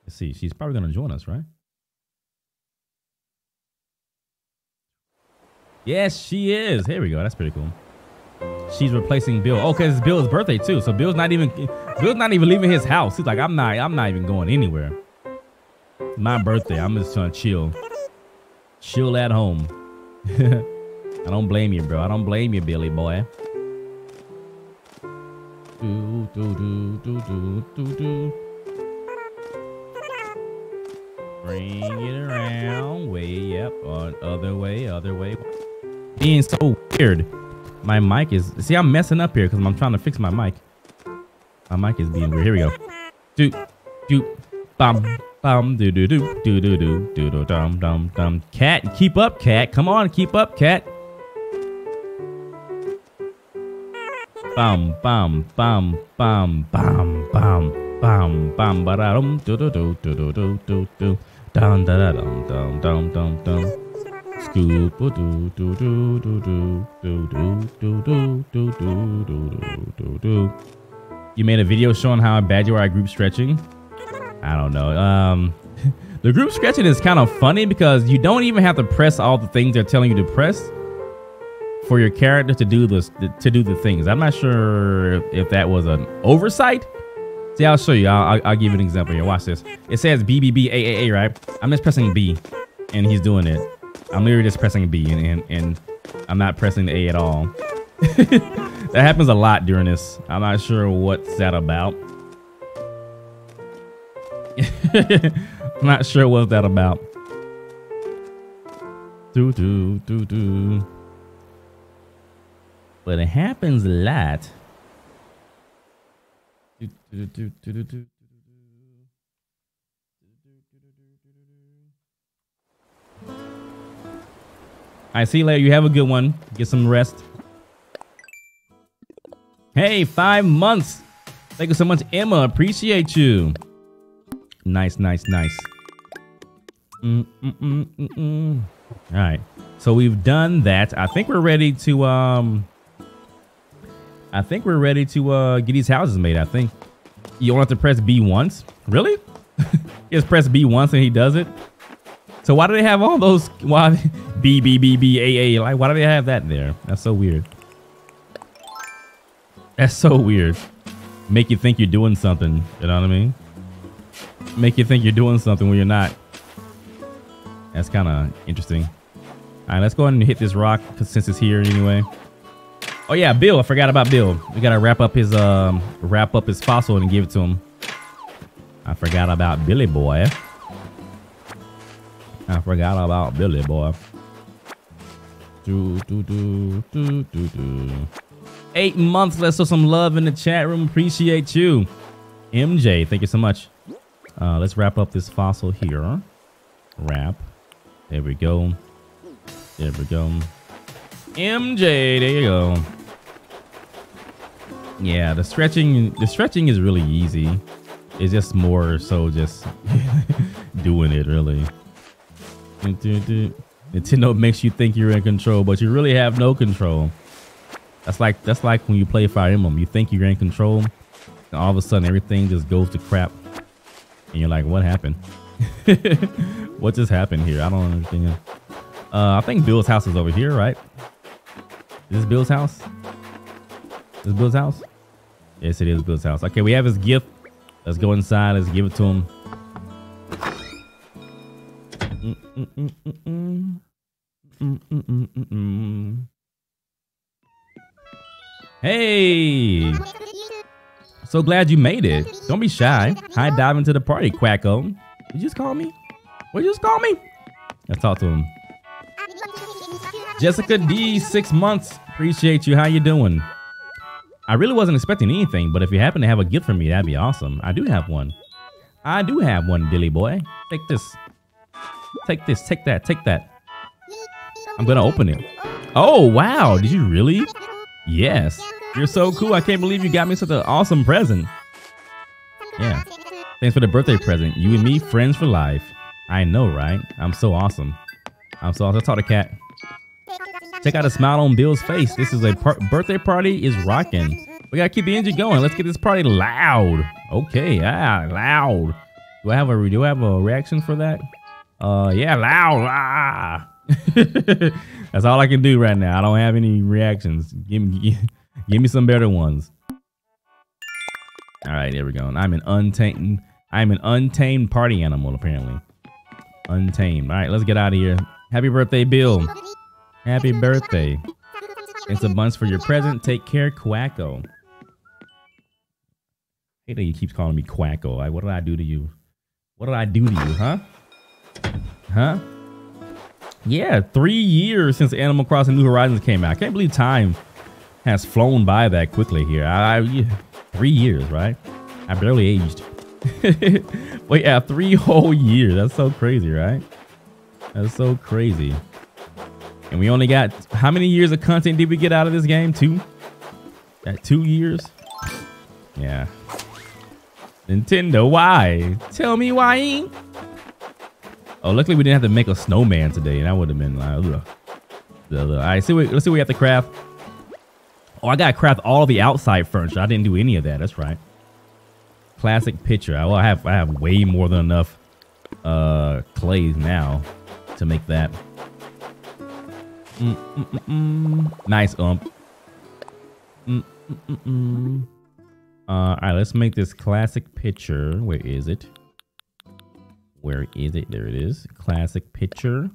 Let's see. She's probably gonna join us, right? Yes, she is. Here we go. That's pretty cool. She's replacing Bill. Okay, it's Bill's birthday too. So Bill's not even Bill's not even leaving his house. He's like, I'm not I'm not even going anywhere. My birthday. I'm just trying to chill. Chill at home. [laughs] I don't blame you, bro. I don't blame you, Billy boy. Do, do, do, do, do, do, do. Bring it around. Way up. On other way, other way. Being so weird. My mic is... See, I'm messing up here because I'm trying to fix my mic. My mic is being weird. Here we go. Do, do, bam, Bum do do do do do do do do dum dum dum. Cat, keep up, cat. Come on, keep up, cat. Bum bum bum bum bum bum bum bum ba da dum do do do do do do do do dum da dum dum dum dum dum. Scoop do do do do do do do do do do do do do do do. You made a video showing how bad you are at group stretching. I don't know. Um, the group stretching is kind of funny because you don't even have to press all the things they're telling you to press for your character to do this to do the things. I'm not sure if that was an oversight. See, I'll show you. I'll, I'll, give you an example here. Watch this. It says B B B A A A, right? I'm just pressing B, and he's doing it. I'm literally just pressing B, and and, and I'm not pressing the A at all. [laughs] that happens a lot during this. I'm not sure what's that about. I'm [laughs] not sure what's that about. Do do do do. But it happens a lot. I see you later. You have a good one. Get some rest. Hey, five months. Thank you so much, Emma. Appreciate you. Nice, nice, nice. Mm, mm, mm, mm, mm. All right. So we've done that. I think we're ready to um I think we're ready to uh get these houses made, I think. You only have to press B once? Really? [laughs] Just press B once and he does it? So why do they have all those why [laughs] B B B B A A like why do they have that there? That's so weird. That's so weird. Make you think you're doing something, you know what I mean? make you think you're doing something when you're not. That's kind of interesting. All right, let's go ahead and hit this rock since it's here anyway. Oh yeah, Bill. I forgot about Bill. We gotta wrap up his um wrap up his fossil and give it to him. I forgot about Billy boy. I forgot about Billy boy. Do do do do do do. Eight months. Let's show some love in the chat room. Appreciate you, MJ. Thank you so much. Uh, let's wrap up this fossil here. Wrap. There we go. There we go. MJ, there you go. Yeah, the stretching the stretching is really easy. It's just more so just [laughs] doing it really. Nintendo makes you think you're in control, but you really have no control. That's like that's like when you play Fire Emblem. You think you're in control, and all of a sudden everything just goes to crap and you're like, what happened? [laughs] what just happened here? I don't understand. Uh, I think Bill's house is over here, right? Is this Bill's house? Is Bill's house? Yes, it is Bill's house. Okay, we have his gift. Let's go inside. Let's give it to him. hey! So glad you made it. Don't be shy. Hi, dive into the party, Quacko. Did you just call me? What you just call me? Let's talk to him. Jessica D, six months. Appreciate you. How you doing? I really wasn't expecting anything, but if you happen to have a gift for me, that'd be awesome. I do have one. I do have one, Billy boy. Take this. Take this. Take that. Take that. I'm gonna open it. Oh, wow. Did you really? Yes. You're so cool. I can't believe you got me such an awesome present. Yeah. Thanks for the birthday present. You and me, friends for life. I know, right? I'm so awesome. I'm so awesome. Talk to Cat. Check out a smile on Bill's face. This is a par birthday party is rocking. We gotta keep the engine going. Let's get this party loud. Okay, yeah, loud. Do I have a do I have a reaction for that? Uh, yeah, loud. Ah. [laughs] That's all I can do right now. I don't have any reactions. Give me. [laughs] Give me some better ones. All right, there we go. I'm an untamed. I'm an untamed party animal, apparently. Untamed. All right, let's get out of here. Happy birthday, Bill. Happy birthday. It's a bunch for your present. Take care, Quacko. Hey, that you keeps calling me Quacko. Like, what did I do to you? What did I do to you, huh? Huh? Yeah, three years since Animal Crossing New Horizons came out. I can't believe time has flown by that quickly here. I, I three years, right? I barely aged. [laughs] Wait, yeah, three whole years. That's so crazy, right? That's so crazy. And we only got how many years of content did we get out of this game? Two? Got two years? Yeah. Nintendo, why? Tell me why. Oh, luckily we didn't have to make a snowman today. And that would have been like. All right, see what, let's see what we have to craft. Oh, I gotta craft all the outside furniture. I didn't do any of that. That's right. Classic picture. Well, I have I have way more than enough uh clays now to make that. Mm -mm -mm nice ump. Uh, all right, let's make this classic picture. Where is it? Where is it? There it is. Classic picture.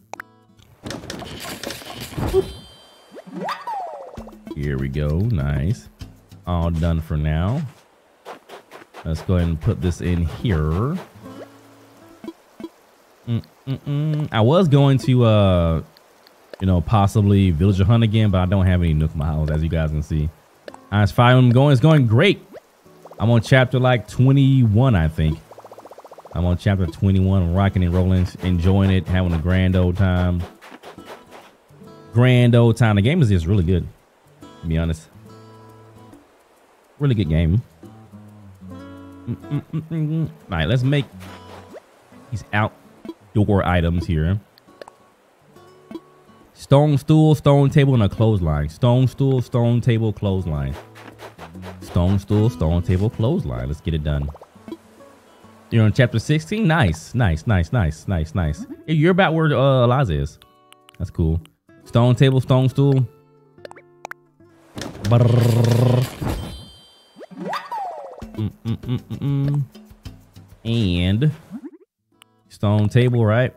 Here we go. Nice. All done for now. Let's go ahead and put this in here. Mm -mm -mm. I was going to, uh, you know, possibly villager hunt again, but I don't have any Nook Miles, as you guys can see. As far as I'm going, it's going great. I'm on chapter like 21, I think. I'm on chapter 21, I'm rocking and rolling, enjoying it, having a grand old time. Grand old time. The game is just really good to be honest. Really good game. Mm -mm -mm All right, let's make these outdoor items here. Stone stool, stone table, and a clothesline. Stone stool, stone table, clothesline. Stone stool, stone table, clothesline. Let's get it done. You're on chapter 16? Nice, nice, nice, nice, nice, nice. Hey, you're about where uh, Eliza is. That's cool. Stone table, stone stool. Mm, mm, mm, and stone table, right?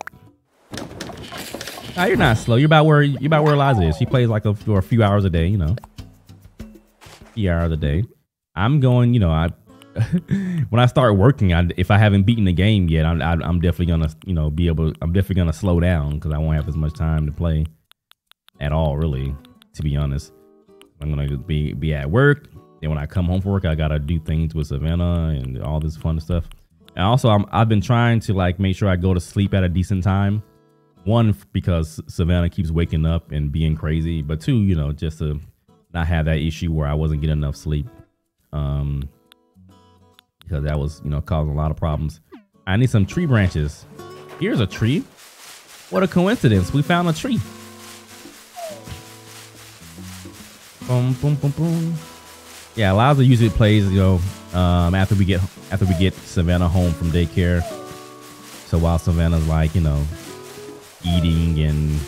Ah, you're not slow. You're about where you're about where Eliza is. She plays like a, for a few hours a day, you know. A few hours a day. I'm going, you know, I [laughs] when I start working, I, if I haven't beaten the game yet, I'm, I, am i am definitely gonna, you know, be able. I'm definitely gonna slow down because I won't have as much time to play at all, really. To be honest. I'm gonna be be at work. Then when I come home from work, I gotta do things with Savannah and all this fun stuff. And also, I'm, I've been trying to like make sure I go to sleep at a decent time. One because Savannah keeps waking up and being crazy, but two, you know, just to not have that issue where I wasn't getting enough sleep. Um, because that was you know causing a lot of problems. I need some tree branches. Here's a tree. What a coincidence! We found a tree. Boom, boom, boom, boom. Yeah, Liza usually plays, you know, um, after we get after we get Savannah home from daycare. So while Savannah's like, you know, eating and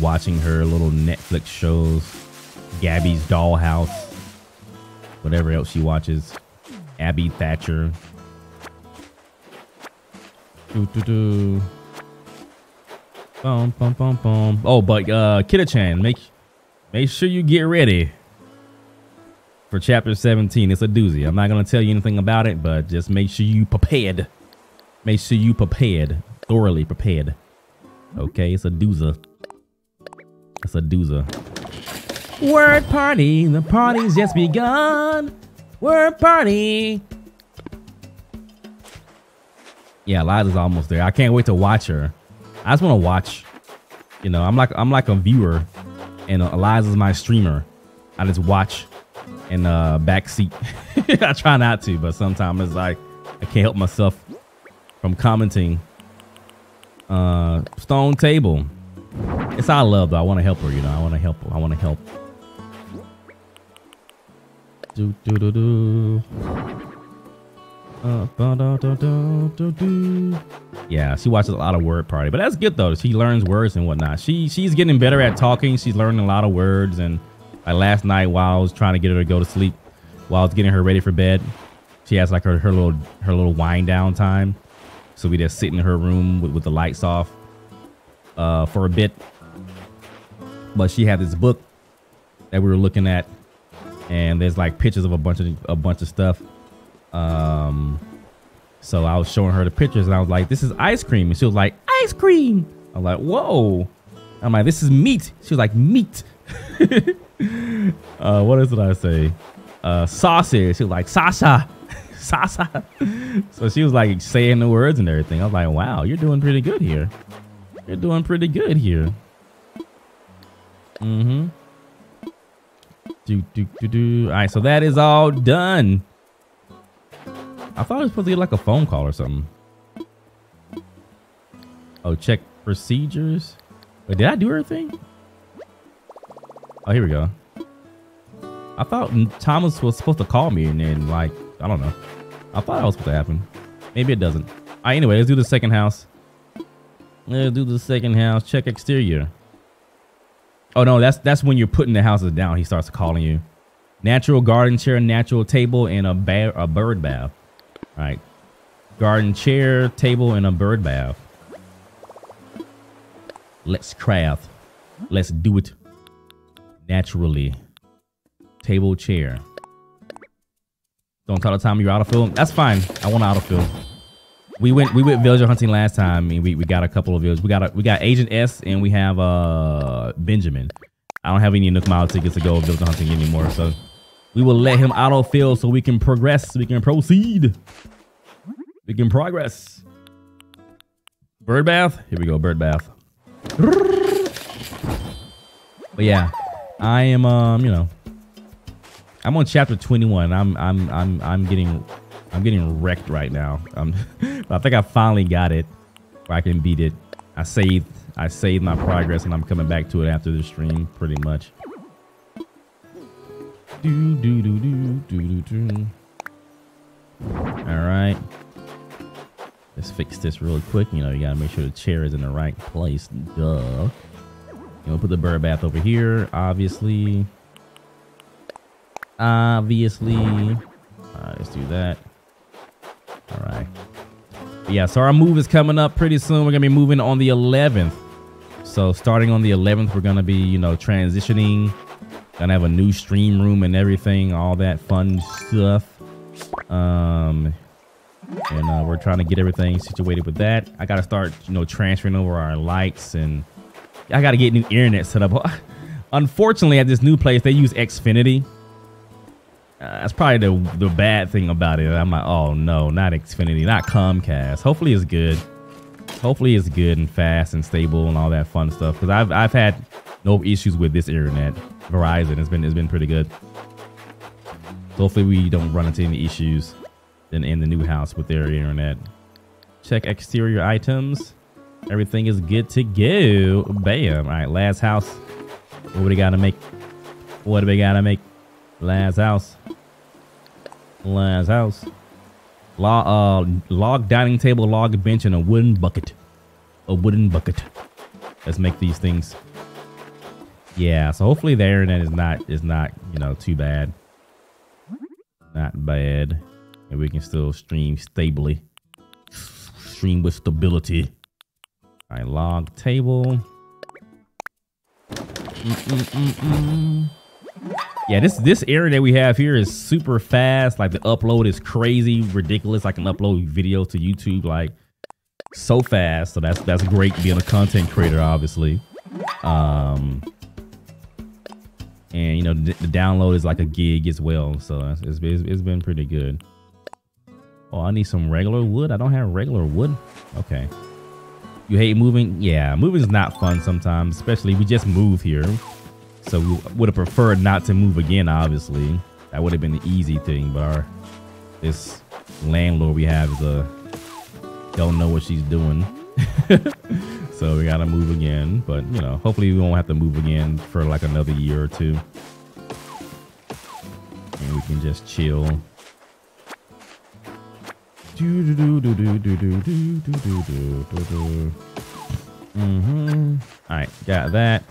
watching her little Netflix shows, Gabby's Dollhouse, whatever else she watches, Abby Hatcher. Do do do. Boom, boom, boom, boom. Oh, but uh, Kidda-chan, make make sure you get ready for chapter 17. It's a doozy. I'm not going to tell you anything about it, but just make sure you prepared. Make sure you prepared, thoroughly prepared. Okay, it's a doozer. It's a doozer. Word party, the party's just begun. Word party. Yeah, Liza's almost there. I can't wait to watch her. I just want to watch. You know, I'm like I'm like a viewer and Eliza's my streamer. I just watch in uh backseat. [laughs] I try not to, but sometimes it's like I can't help myself from commenting. Uh Stone Table. It's all love though. I want to help her, you know. I want to help her. I want to help. Do do do do. Uh, yeah, she watches a lot of word party, but that's good though. She learns words and whatnot. She she's getting better at talking. She's learning a lot of words. And like last night, while I was trying to get her to go to sleep, while I was getting her ready for bed, she has like her, her little her little wind down time. So we just sit in her room with, with the lights off uh, for a bit. But she had this book that we were looking at, and there's like pictures of a bunch of a bunch of stuff um, so I was showing her the pictures and I was like, this is ice cream. And she was like, ice cream. I'm like, whoa. I'm like, this is meat. She was like, meat. [laughs] uh, what else did I say? Uh, sausage. She was like, Sasha. Sasa. So she was like saying the words and everything. I was like, wow, you're doing pretty good here. You're doing pretty good here. Mm-hmm. Do, do, do, do. All right, so that is all done. I thought it was supposed to be like a phone call or something. Oh, check procedures. Wait, did I do everything? Oh, here we go. I thought Thomas was supposed to call me and then like, I don't know. I thought that was supposed to happen. Maybe it doesn't. All right, anyway, let's do the second house. Let's do the second house. Check exterior. Oh no, that's that's when you're putting the houses down. He starts calling you. Natural garden chair, natural table, and a ba- a bird bath. All right, garden chair, table, and a bird bath. Let's craft. Let's do it naturally. Table, chair. Don't tell the time you're out of. That's fine. I want autofill. We went we went villager hunting last time and we, we got a couple of villagers. We got a, we got Agent S and we have uh Benjamin. I don't have any Nook Mile tickets to go villager hunting anymore, so we will let him autofill so we can progress, we can proceed. We can progress. Bird bath? Here we go, bird bath. But yeah, I am um, you know, I'm on chapter 21. I'm I'm I'm I'm getting I'm getting wrecked right now. Um, [laughs] I think I finally got it. I can beat it. I saved I saved my progress and I'm coming back to it after the stream, pretty much. Do do do do do do do. All right. Let's fix this real quick. You know, you gotta make sure the chair is in the right place. Duh. You know, put the bird bath over here, obviously. Obviously. Right, let's do that. All right. Yeah, so our move is coming up pretty soon. We're gonna be moving on the 11th. So starting on the 11th, we're gonna be, you know, transitioning. Gonna have a new stream room and everything, all that fun stuff. Um, and uh, we're trying to get everything situated with that. I gotta start, you know, transferring over our lights and I gotta get new internet set up. [laughs] Unfortunately, at this new place, they use Xfinity. Uh, that's probably the the bad thing about it. I'm like, oh no, not Xfinity, not Comcast. Hopefully it's good. Hopefully it's good and fast and stable and all that fun stuff. Because I've I've had no issues with this internet. Verizon has been has been pretty good. So hopefully we don't run into any issues in, in the new house with their internet. Check exterior items. Everything is good to go. Bam. All right, last house. What do we gotta make? What do we gotta make? Last house. Last house. Log, uh, log dining table, log bench, and a wooden bucket. A wooden bucket. Let's make these things. Yeah, so hopefully the internet is not is not you know too bad. Not bad, and we can still stream stably. Stream with stability. All right, log table. Mm -mm -mm yeah, this this area that we have here is super fast. Like the upload is crazy, ridiculous. I can upload videos to YouTube like so fast. So that's that's great being a content creator, obviously. Um, and you know the, the download is like a gig as well. So it's, it's, it's been pretty good. Oh, I need some regular wood. I don't have regular wood. Okay. You hate moving? Yeah, moving is not fun sometimes, especially we just move here. So we would have preferred not to move again, obviously. That would have been the easy thing, but our this landlord we have is a don't know what she's doing. [laughs] so we gotta move again. But you know, hopefully we won't have to move again for like another year or two. And we can just chill. Do do do do do do do do do do Mm-hmm. All right, got that.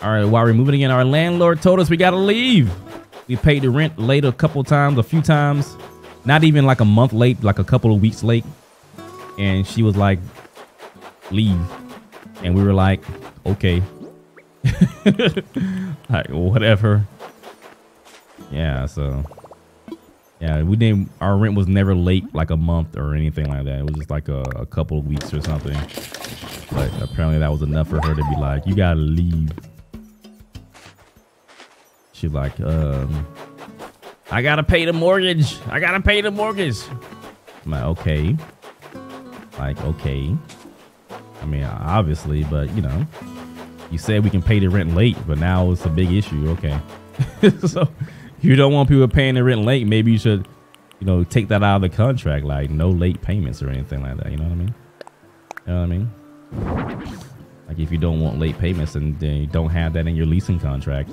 All right, while we're moving again, our landlord told us we gotta leave. We paid the rent late a couple times, a few times, not even like a month late, like a couple of weeks late. And she was like, leave. And we were like, okay. [laughs] like, whatever. Yeah, so yeah, we didn't our rent was never late like a month or anything like that. It was just like a, a couple of weeks or something. But apparently that was enough for her to be like, you gotta leave. She like, um, I gotta pay the mortgage. I gotta pay the mortgage. I'm like, okay. Like, okay. I mean, obviously, but you know, you said we can pay the rent late, but now it's a big issue. Okay. [laughs] so you don't want people paying the rent late. Maybe you should, you know, take that out of the contract, like no late payments or anything like that. You know what I mean? You know what I mean? Like if you don't want late payments and then you don't have that in your leasing contract,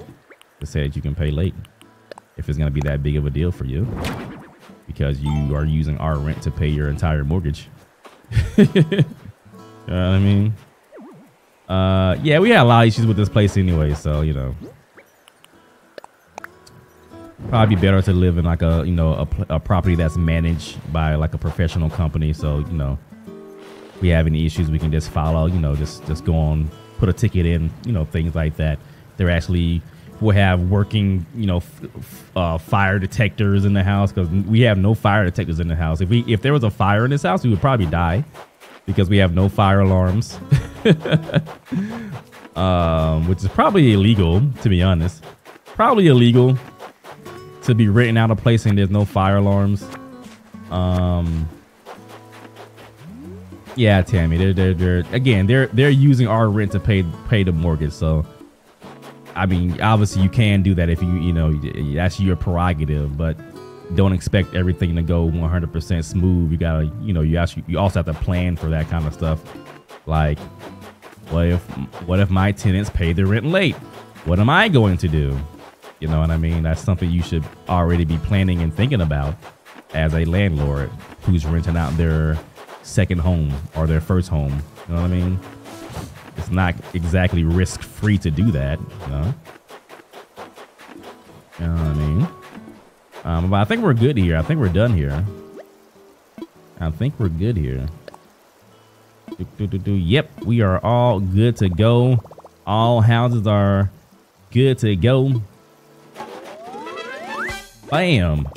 it says you can pay late if it's going to be that big of a deal for you because you are using our rent to pay your entire mortgage. [laughs] you know what I mean? Uh, yeah, we had a lot of issues with this place anyway, so you know, probably better to live in like a you know a, a property that's managed by like a professional company. So you know, we have any issues, we can just follow. You know, just just go on, put a ticket in. You know, things like that. They're actually will have working, you know, f- uh, fire detectors in the house because we have no fire detectors in the house. If we if there was a fire in this house, we would probably die because we have no fire alarms, [laughs] um, which is probably illegal to be honest. Probably illegal to be written out a place and there's no fire alarms. Um, yeah, Tammy, they're they're they're again they're they're using our rent to pay pay the mortgage, so I mean, obviously you can do that if you, you know, that's your prerogative, but don't expect everything to go 100% smooth. You gotta, you know, you actually, you also have to plan for that kind of stuff. Like, what if, what if my tenants pay their rent late? What am I going to do? You know what I mean? That's something you should already be planning and thinking about as a landlord who's renting out their second home or their first home. You know what I mean? It's not exactly risk free to do that. Know? you know what I mean? Um, but I think we're good here. I think we're done here. I think we're good here. Do, do, do, do. Yep, we are all good to go. All houses are good to go. Bam.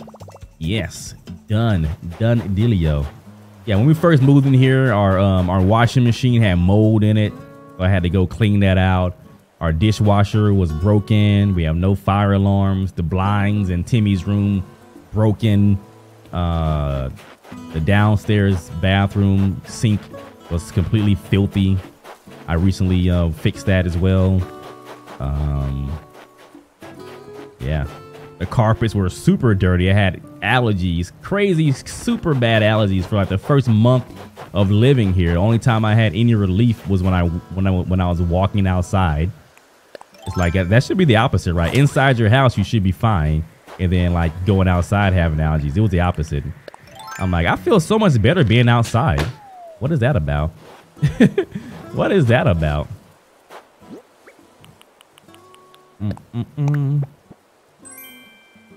Yes, done. Done dealio. Yeah, when we first moved in here, our um, our washing machine had mold in it. I had to go clean that out. Our dishwasher was broken. We have no fire alarms. The blinds in Timmy's room broken. Uh, the downstairs bathroom sink was completely filthy. I recently uh, fixed that as well. Um, yeah. The carpets were super dirty. I had allergies, crazy, super bad allergies for like the first month of living here. The only time I had any relief was when I when I when I was walking outside. It's like that should be the opposite, right? Inside your house, you should be fine, and then like going outside having allergies. It was the opposite. I'm like, I feel so much better being outside. What is that about? [laughs] what is that about? Mm -mm -mm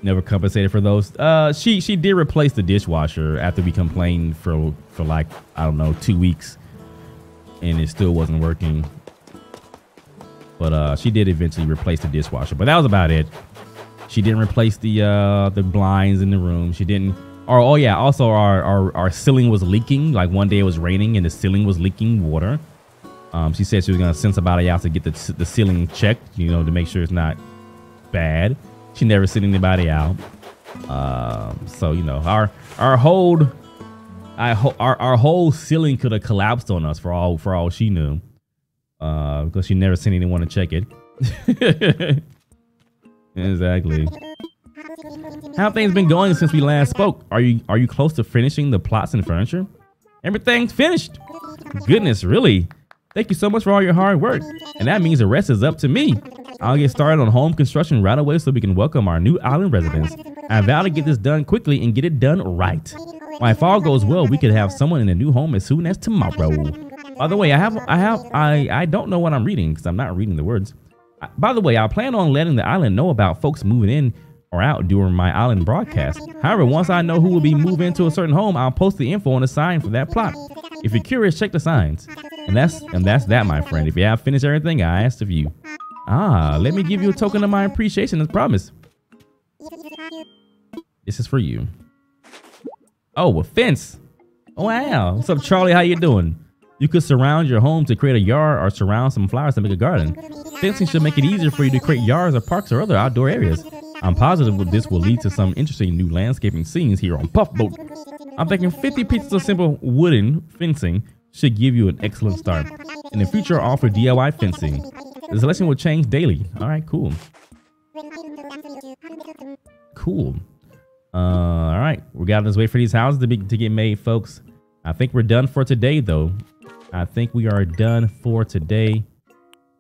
never compensated for those. Uh, she she did replace the dishwasher after we complained for for like I don't know two weeks, and it still wasn't working. But uh, she did eventually replace the dishwasher. But that was about it. She didn't replace the uh the blinds in the room. She didn't. Or oh yeah, also our our our ceiling was leaking. Like one day it was raining and the ceiling was leaking water. Um, she said she was gonna send somebody out to get the the ceiling checked, you know, to make sure it's not bad. She never sent anybody out. Um, so you know, our our whole I ho- our our whole ceiling could have collapsed on us for all for all she knew. Uh, because she never sent anyone to check it. [laughs] exactly. How things been going since we last spoke? Are you are you close to finishing the plots and furniture? Everything's finished. Goodness, really? Thank you so much for all your hard work. And that means the rest is up to me. I'll get started on home construction right away so we can welcome our new island residents. I vow to get this done quickly and get it done right. If all goes well, we could have someone in a new home as soon as tomorrow. By the way, I have I have I I don't know what I'm reading because I'm not reading the words. By the way, I plan on letting the island know about folks moving in or out during my island broadcast. However, once I know who will be moving into a certain home, I'll post the info on the sign for that plot. If you're curious, check the signs. And that's and that's that, my friend. If you have finished everything, I asked of you. Ah, let me give you a token of my appreciation as promised. This is for you. Oh, a fence. Oh, wow. What's up, Charlie? How you doing? You could surround your home to create a yard or surround some flowers to make a garden. Fencing should make it easier for you to create yards or parks or other outdoor areas. I'm positive this will lead to some interesting new landscaping scenes here on Puff Boat. I'm thinking 50 pieces of simple wooden fencing should give you an excellent start. In the future, I'll offer DIY fencing. The selection will change daily. All right, cool. Cool. Uh, all right, we got to just wait for these houses to be to get made, folks. I think we're done for today, though. I think we are done for today.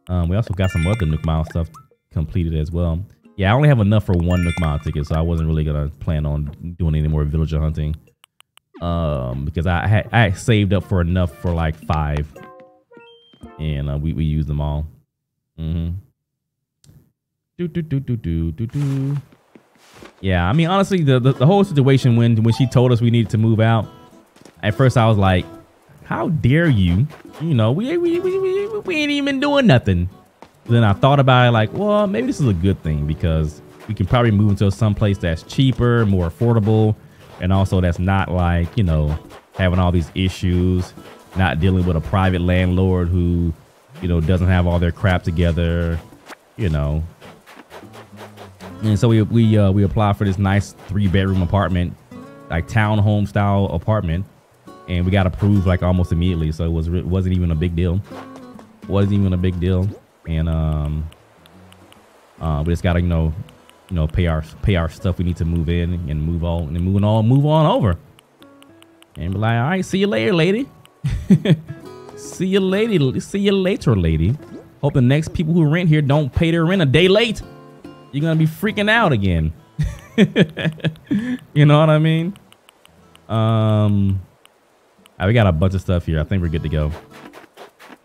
Um, we also got some other Nook Mile stuff completed as well. Yeah, I only have enough for one Nook Mile ticket, so I wasn't really gonna plan on doing any more villager hunting. Um, because I had I saved up for enough for like five, and uh, we we used them all. Mm-hmm. Do do do do do do do. Yeah, I mean honestly, the, the the whole situation when when she told us we needed to move out, at first I was like, how dare you? You know, we we we we, we ain't even doing nothing. Then I thought about it like, well, maybe this is a good thing because we can probably move into some place that's cheaper, more affordable, and also that's not like, you know, having all these issues, not dealing with a private landlord who, you know, doesn't have all their crap together, you know. And so we we uh, we applied for this nice three bedroom apartment, like townhome style apartment, and we got approved like almost immediately. So it was it wasn't even a big deal. wasn't even a big deal and um, uh, we just gotta you know, you know, pay our pay our stuff. We need to move in and move on and moving on, move on over, and be like, all right, see you later, lady. [laughs] see you lady. See you later, lady. Hope the next people who rent here don't pay their rent a day late. You're gonna be freaking out again. [laughs] you know what I mean? Um, right, we got a bunch of stuff here. I think we're good to go.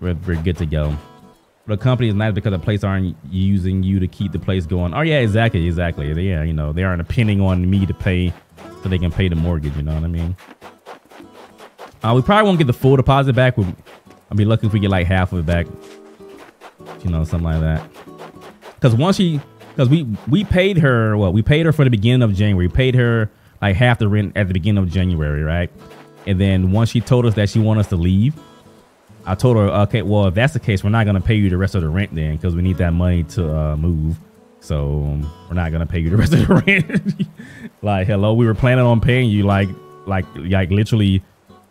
We're, we're good to go the company is nice because the place aren't using you to keep the place going. Oh yeah, exactly, exactly. Yeah, you know, they aren't depending on me to pay so they can pay the mortgage. You know what I mean? Uh, we probably won't get the full deposit back. We'll, I'll be lucky if we get like half of it back. You know, something like that. Because once she, because we we paid her, well, we paid her for the beginning of January. We paid her like half the rent at the beginning of January, right? And then once she told us that she wanted us to leave, I told her, okay, well, if that's the case, we're not going to pay you the rest of the rent then because we need that money to uh, move. So um, we're not going to pay you the [laughs] rest of the rent. [laughs] like, hello, we were planning on paying you like, like, like literally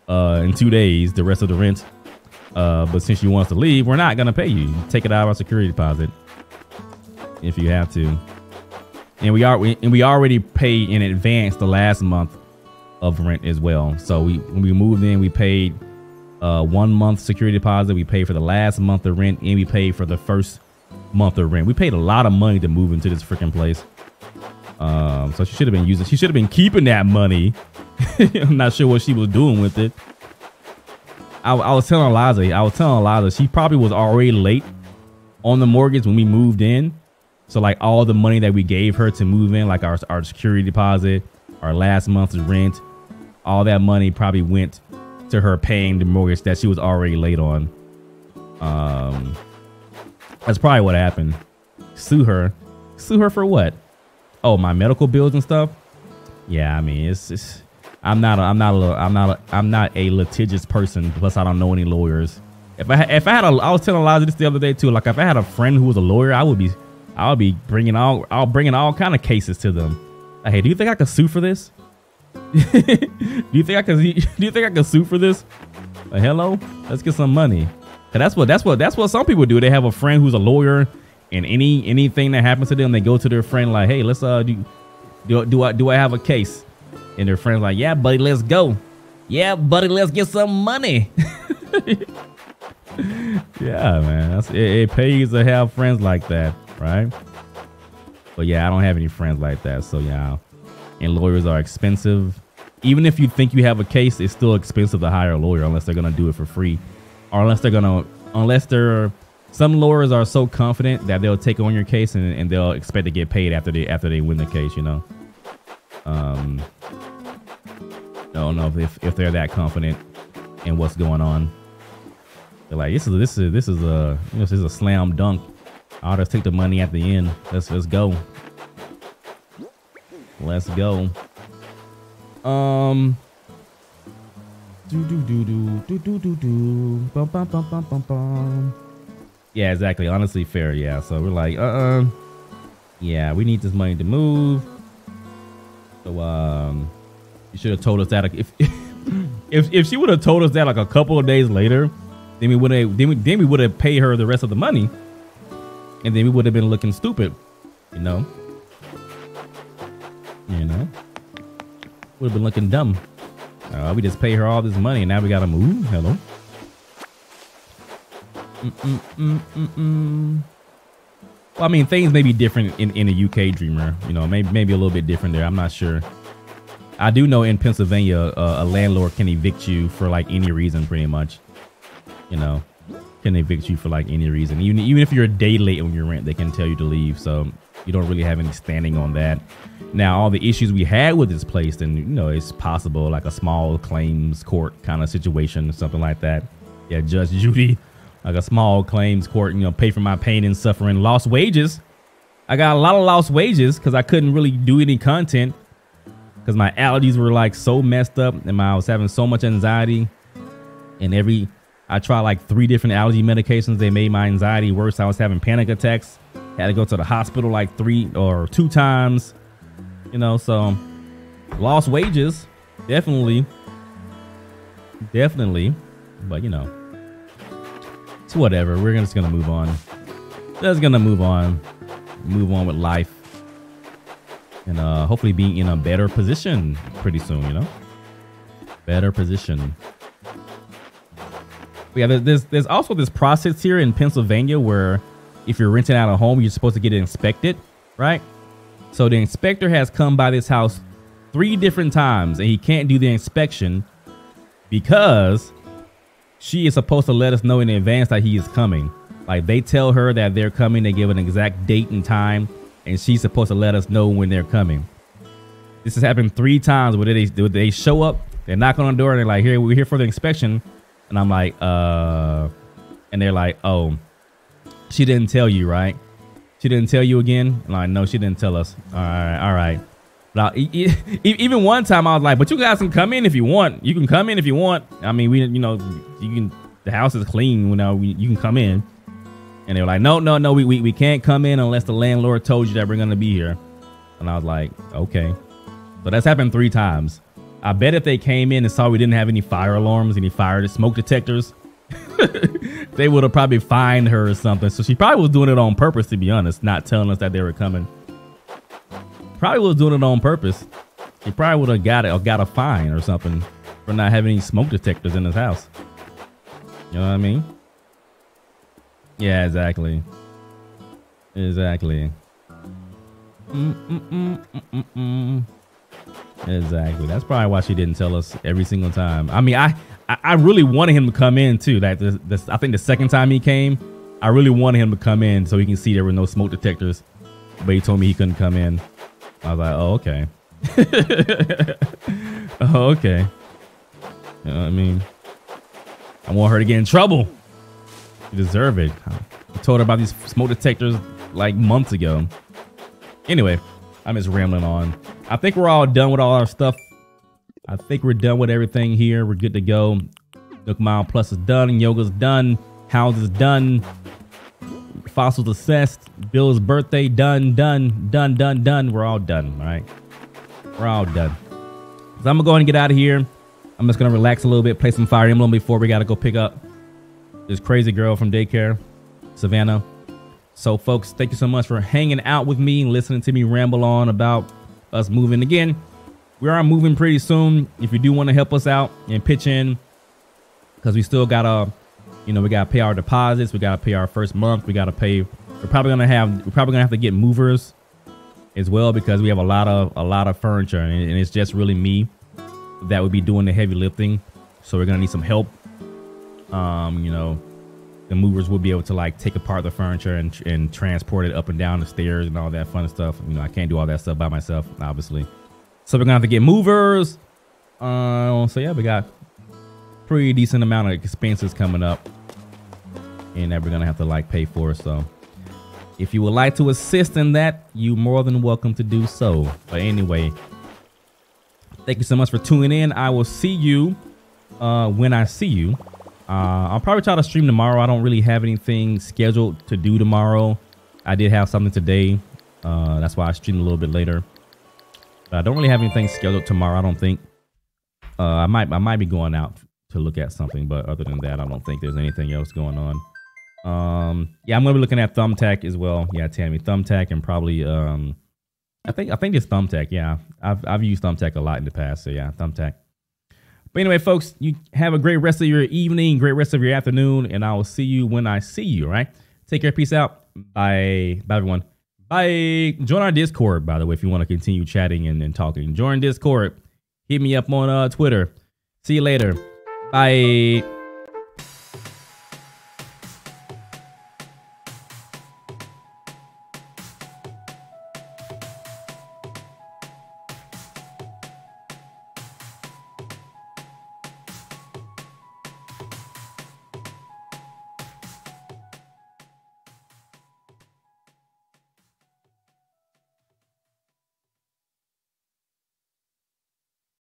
uh, in two days, the rest of the rent. Uh, but since you want us to leave, we're not going to pay you. Take it out of our security deposit if you have to. And we are, we, and we already paid in advance the last month of rent as well. So we, when we moved in, we paid uh, one month security deposit. We paid for the last month of rent, and we paid for the first month of rent. We paid a lot of money to move into this freaking place. Um, so she should have been using. She should have been keeping that money. [laughs] I'm not sure what she was doing with it. I, I was telling Eliza. I was telling Eliza she probably was already late on the mortgage when we moved in. So like all the money that we gave her to move in, like our our security deposit, our last month's rent, all that money probably went to her paying the mortgage that she was already late on. Um, that's probably what happened. Sue her. Sue her for what? Oh, my medical bills and stuff. Yeah, I mean, it's just. I'm not. A, I'm not. A, I'm not. A, I'm not a litigious person. Plus, I don't know any lawyers. If I if I had a, I was telling Eliza this the other day too. Like, if I had a friend who was a lawyer, I would be. I would be bringing all. I'll bringing all kind of cases to them. Like, hey, do you think I could sue for this? [laughs] do you think I could [laughs] Do you think I can sue for this? Uh, hello, let's get some money. And that's what that's what that's what some people do. They have a friend who's a lawyer, and any anything that happens to them, they go to their friend like, "Hey, let's uh do do, do I do I have a case?" And their friend's like, "Yeah, buddy, let's go. Yeah, buddy, let's get some money." [laughs] yeah, man, it, it pays to have friends like that, right? But yeah, I don't have any friends like that, so yeah and lawyers are expensive. Even if you think you have a case, it's still expensive to hire a lawyer unless they're gonna do it for free, or unless they're gonna unless they're some lawyers are so confident that they'll take on your case and, and they'll expect to get paid after they after they win the case. You know. Um, I don't know if if they're that confident in what's going on. They're like, this is this is this is a this is a slam dunk. I'll just take the money at the end. Let's let's go. Let's go. Um. Do do do do do do do do. Bum, bum, bum, bum, bum, bum. Yeah, exactly. Honestly, fair. Yeah. So we're like, uh, uh Yeah, we need this money to move. So um, you should have told us that if [laughs] if if she would have told us that like a couple of days later, then we would have then we, then we would have paid her the rest of the money, and then we would have been looking stupid, you know. You know, would have been looking dumb. Uh, we just pay her all this money, and now we gotta move. Hello. Mm-mm-mm-mm-mm. Well, I mean, things may be different in, in the UK Dreamer. You know, maybe maybe a little bit different there. I'm not sure. I do know in Pennsylvania, uh, a landlord can evict you for like any reason, pretty much. You know, can evict you for like any reason. Even even if you're a day late on your rent, they can tell you to leave. So you don't really have any standing on that. Now, all the issues we had with this place, then you know, it's possible like a small claims court kind of situation, or something like that. Yeah, Judge Judy like a small claims court, you know, pay for my pain and suffering, lost wages. I got a lot of lost wages because I couldn't really do any content because my allergies were like so messed up and my, I was having so much anxiety. And every, I tried like three different allergy medications. They made my anxiety worse. I was having panic attacks. Had to go to the hospital like three or two times, you know, so lost wages. Definitely. Definitely. But, you know, whatever. We're just gonna move on. Just gonna move on, move on with life, and uh, hopefully be in a better position pretty soon. You know, better position. But yeah, there's there's also this process here in Pennsylvania where if you're renting out a home, you're supposed to get it inspected, right? So the inspector has come by this house three different times, and he can't do the inspection because she is supposed to let us know in advance that he is coming. Like they tell her that they're coming, they give an exact date and time, and she's supposed to let us know when they're coming. This has happened three times where they they show up, they knock on the door, and they're like, "Here, we're here for the inspection," and I'm like, "Uh," and they're like, "Oh, she didn't tell you, right? She didn't tell you again?" And I'm like, "No, she didn't tell us." All right, all right. Now, [laughs] even one time I was like, but you guys can come in if you want. You can come in if you want. I mean, we, you know, you can, the house is clean. You know, we, you can come in. And they were like, no, no, no, we, we, we can't come in unless the landlord told you that we're going to be here. And I was like, okay. So that's happened three times. I bet if they came in and saw we didn't have any fire alarms, any fire smoke detectors, [laughs] they would have probably fined her or something. So she probably was doing it on purpose, to be honest, not telling us that they were coming. Probably was doing it on purpose. He probably would have got it or got a fine or something for not having any smoke detectors in his house. You know what I mean? Yeah, exactly. Exactly. Mm, mm, mm, exactly. That's probably why she didn't tell us every single time. I mean, I I, I really wanted him to come in too. Like this, this, I think the second time he came, I really wanted him to come in so he can see there were no smoke detectors. But he told me he couldn't come in. I was like, oh, okay. [laughs] oh, okay. You know I mean? I want her to get in trouble. You deserve it. I told her about these smoke detectors like months ago. Anyway, I'm just rambling on. I think we're all done with all our stuff. I think we're done with everything here. We're good to go. Nook Mile Plus is done. Yoga's done. House is done. Fossils assessed. Bill's birthday done, done, done, done, done. We're all done, right? We're all done. So I'm gonna go ahead and get out of here. I'm just gonna relax a little bit, play some Fire Emblem before we gotta go pick up this crazy girl from daycare, Savannah. So, folks, thank you so much for hanging out with me and listening to me ramble on about us moving again. We are moving pretty soon. If you do want to help us out and pitch in, because we still gotta uh, you know, we gotta pay our deposits. We gotta pay our first month. We gotta pay. We're probably gonna have. We're probably gonna have to get movers as well because we have a lot of a lot of furniture and, and it's just really me that would be doing the heavy lifting. So we're gonna need some help. Um, you know, the movers will be able to like take apart the furniture and and transport it up and down the stairs and all that fun stuff. You know, I can't do all that stuff by myself, obviously. So we're gonna have to get movers. Uh, so yeah, we got pretty decent amount of expenses coming up and that we're gonna have to like pay for. So if you would like to assist in that, you more than welcome to do so. But anyway, thank you so much for tuning in. I will see you uh, when I see you. Uh, I'll probably try to stream tomorrow. I don't really have anything scheduled to do tomorrow. I did have something today. Uh, that's why I streamed a little bit later. But I don't really have anything scheduled tomorrow. I don't think. Uh, I might I might be going out to look at something, but other than that, I don't think there's anything else going on. Um, yeah, I'm gonna be looking at Thumbtack as well. Yeah, Tammy, Thumbtack and probably um, I think I think it's Thumbtack. Yeah, I've I've used Thumbtack a lot in the past. So yeah, Thumbtack. But anyway, folks, you have a great rest of your evening, great rest of your afternoon, and I will see you when I see you. Right, take care, peace out, bye, bye everyone. Bye. Join our Discord, by the way, if you want to continue chatting and, and talking. Join Discord. Hit me up on uh, Twitter. See you later. Bye.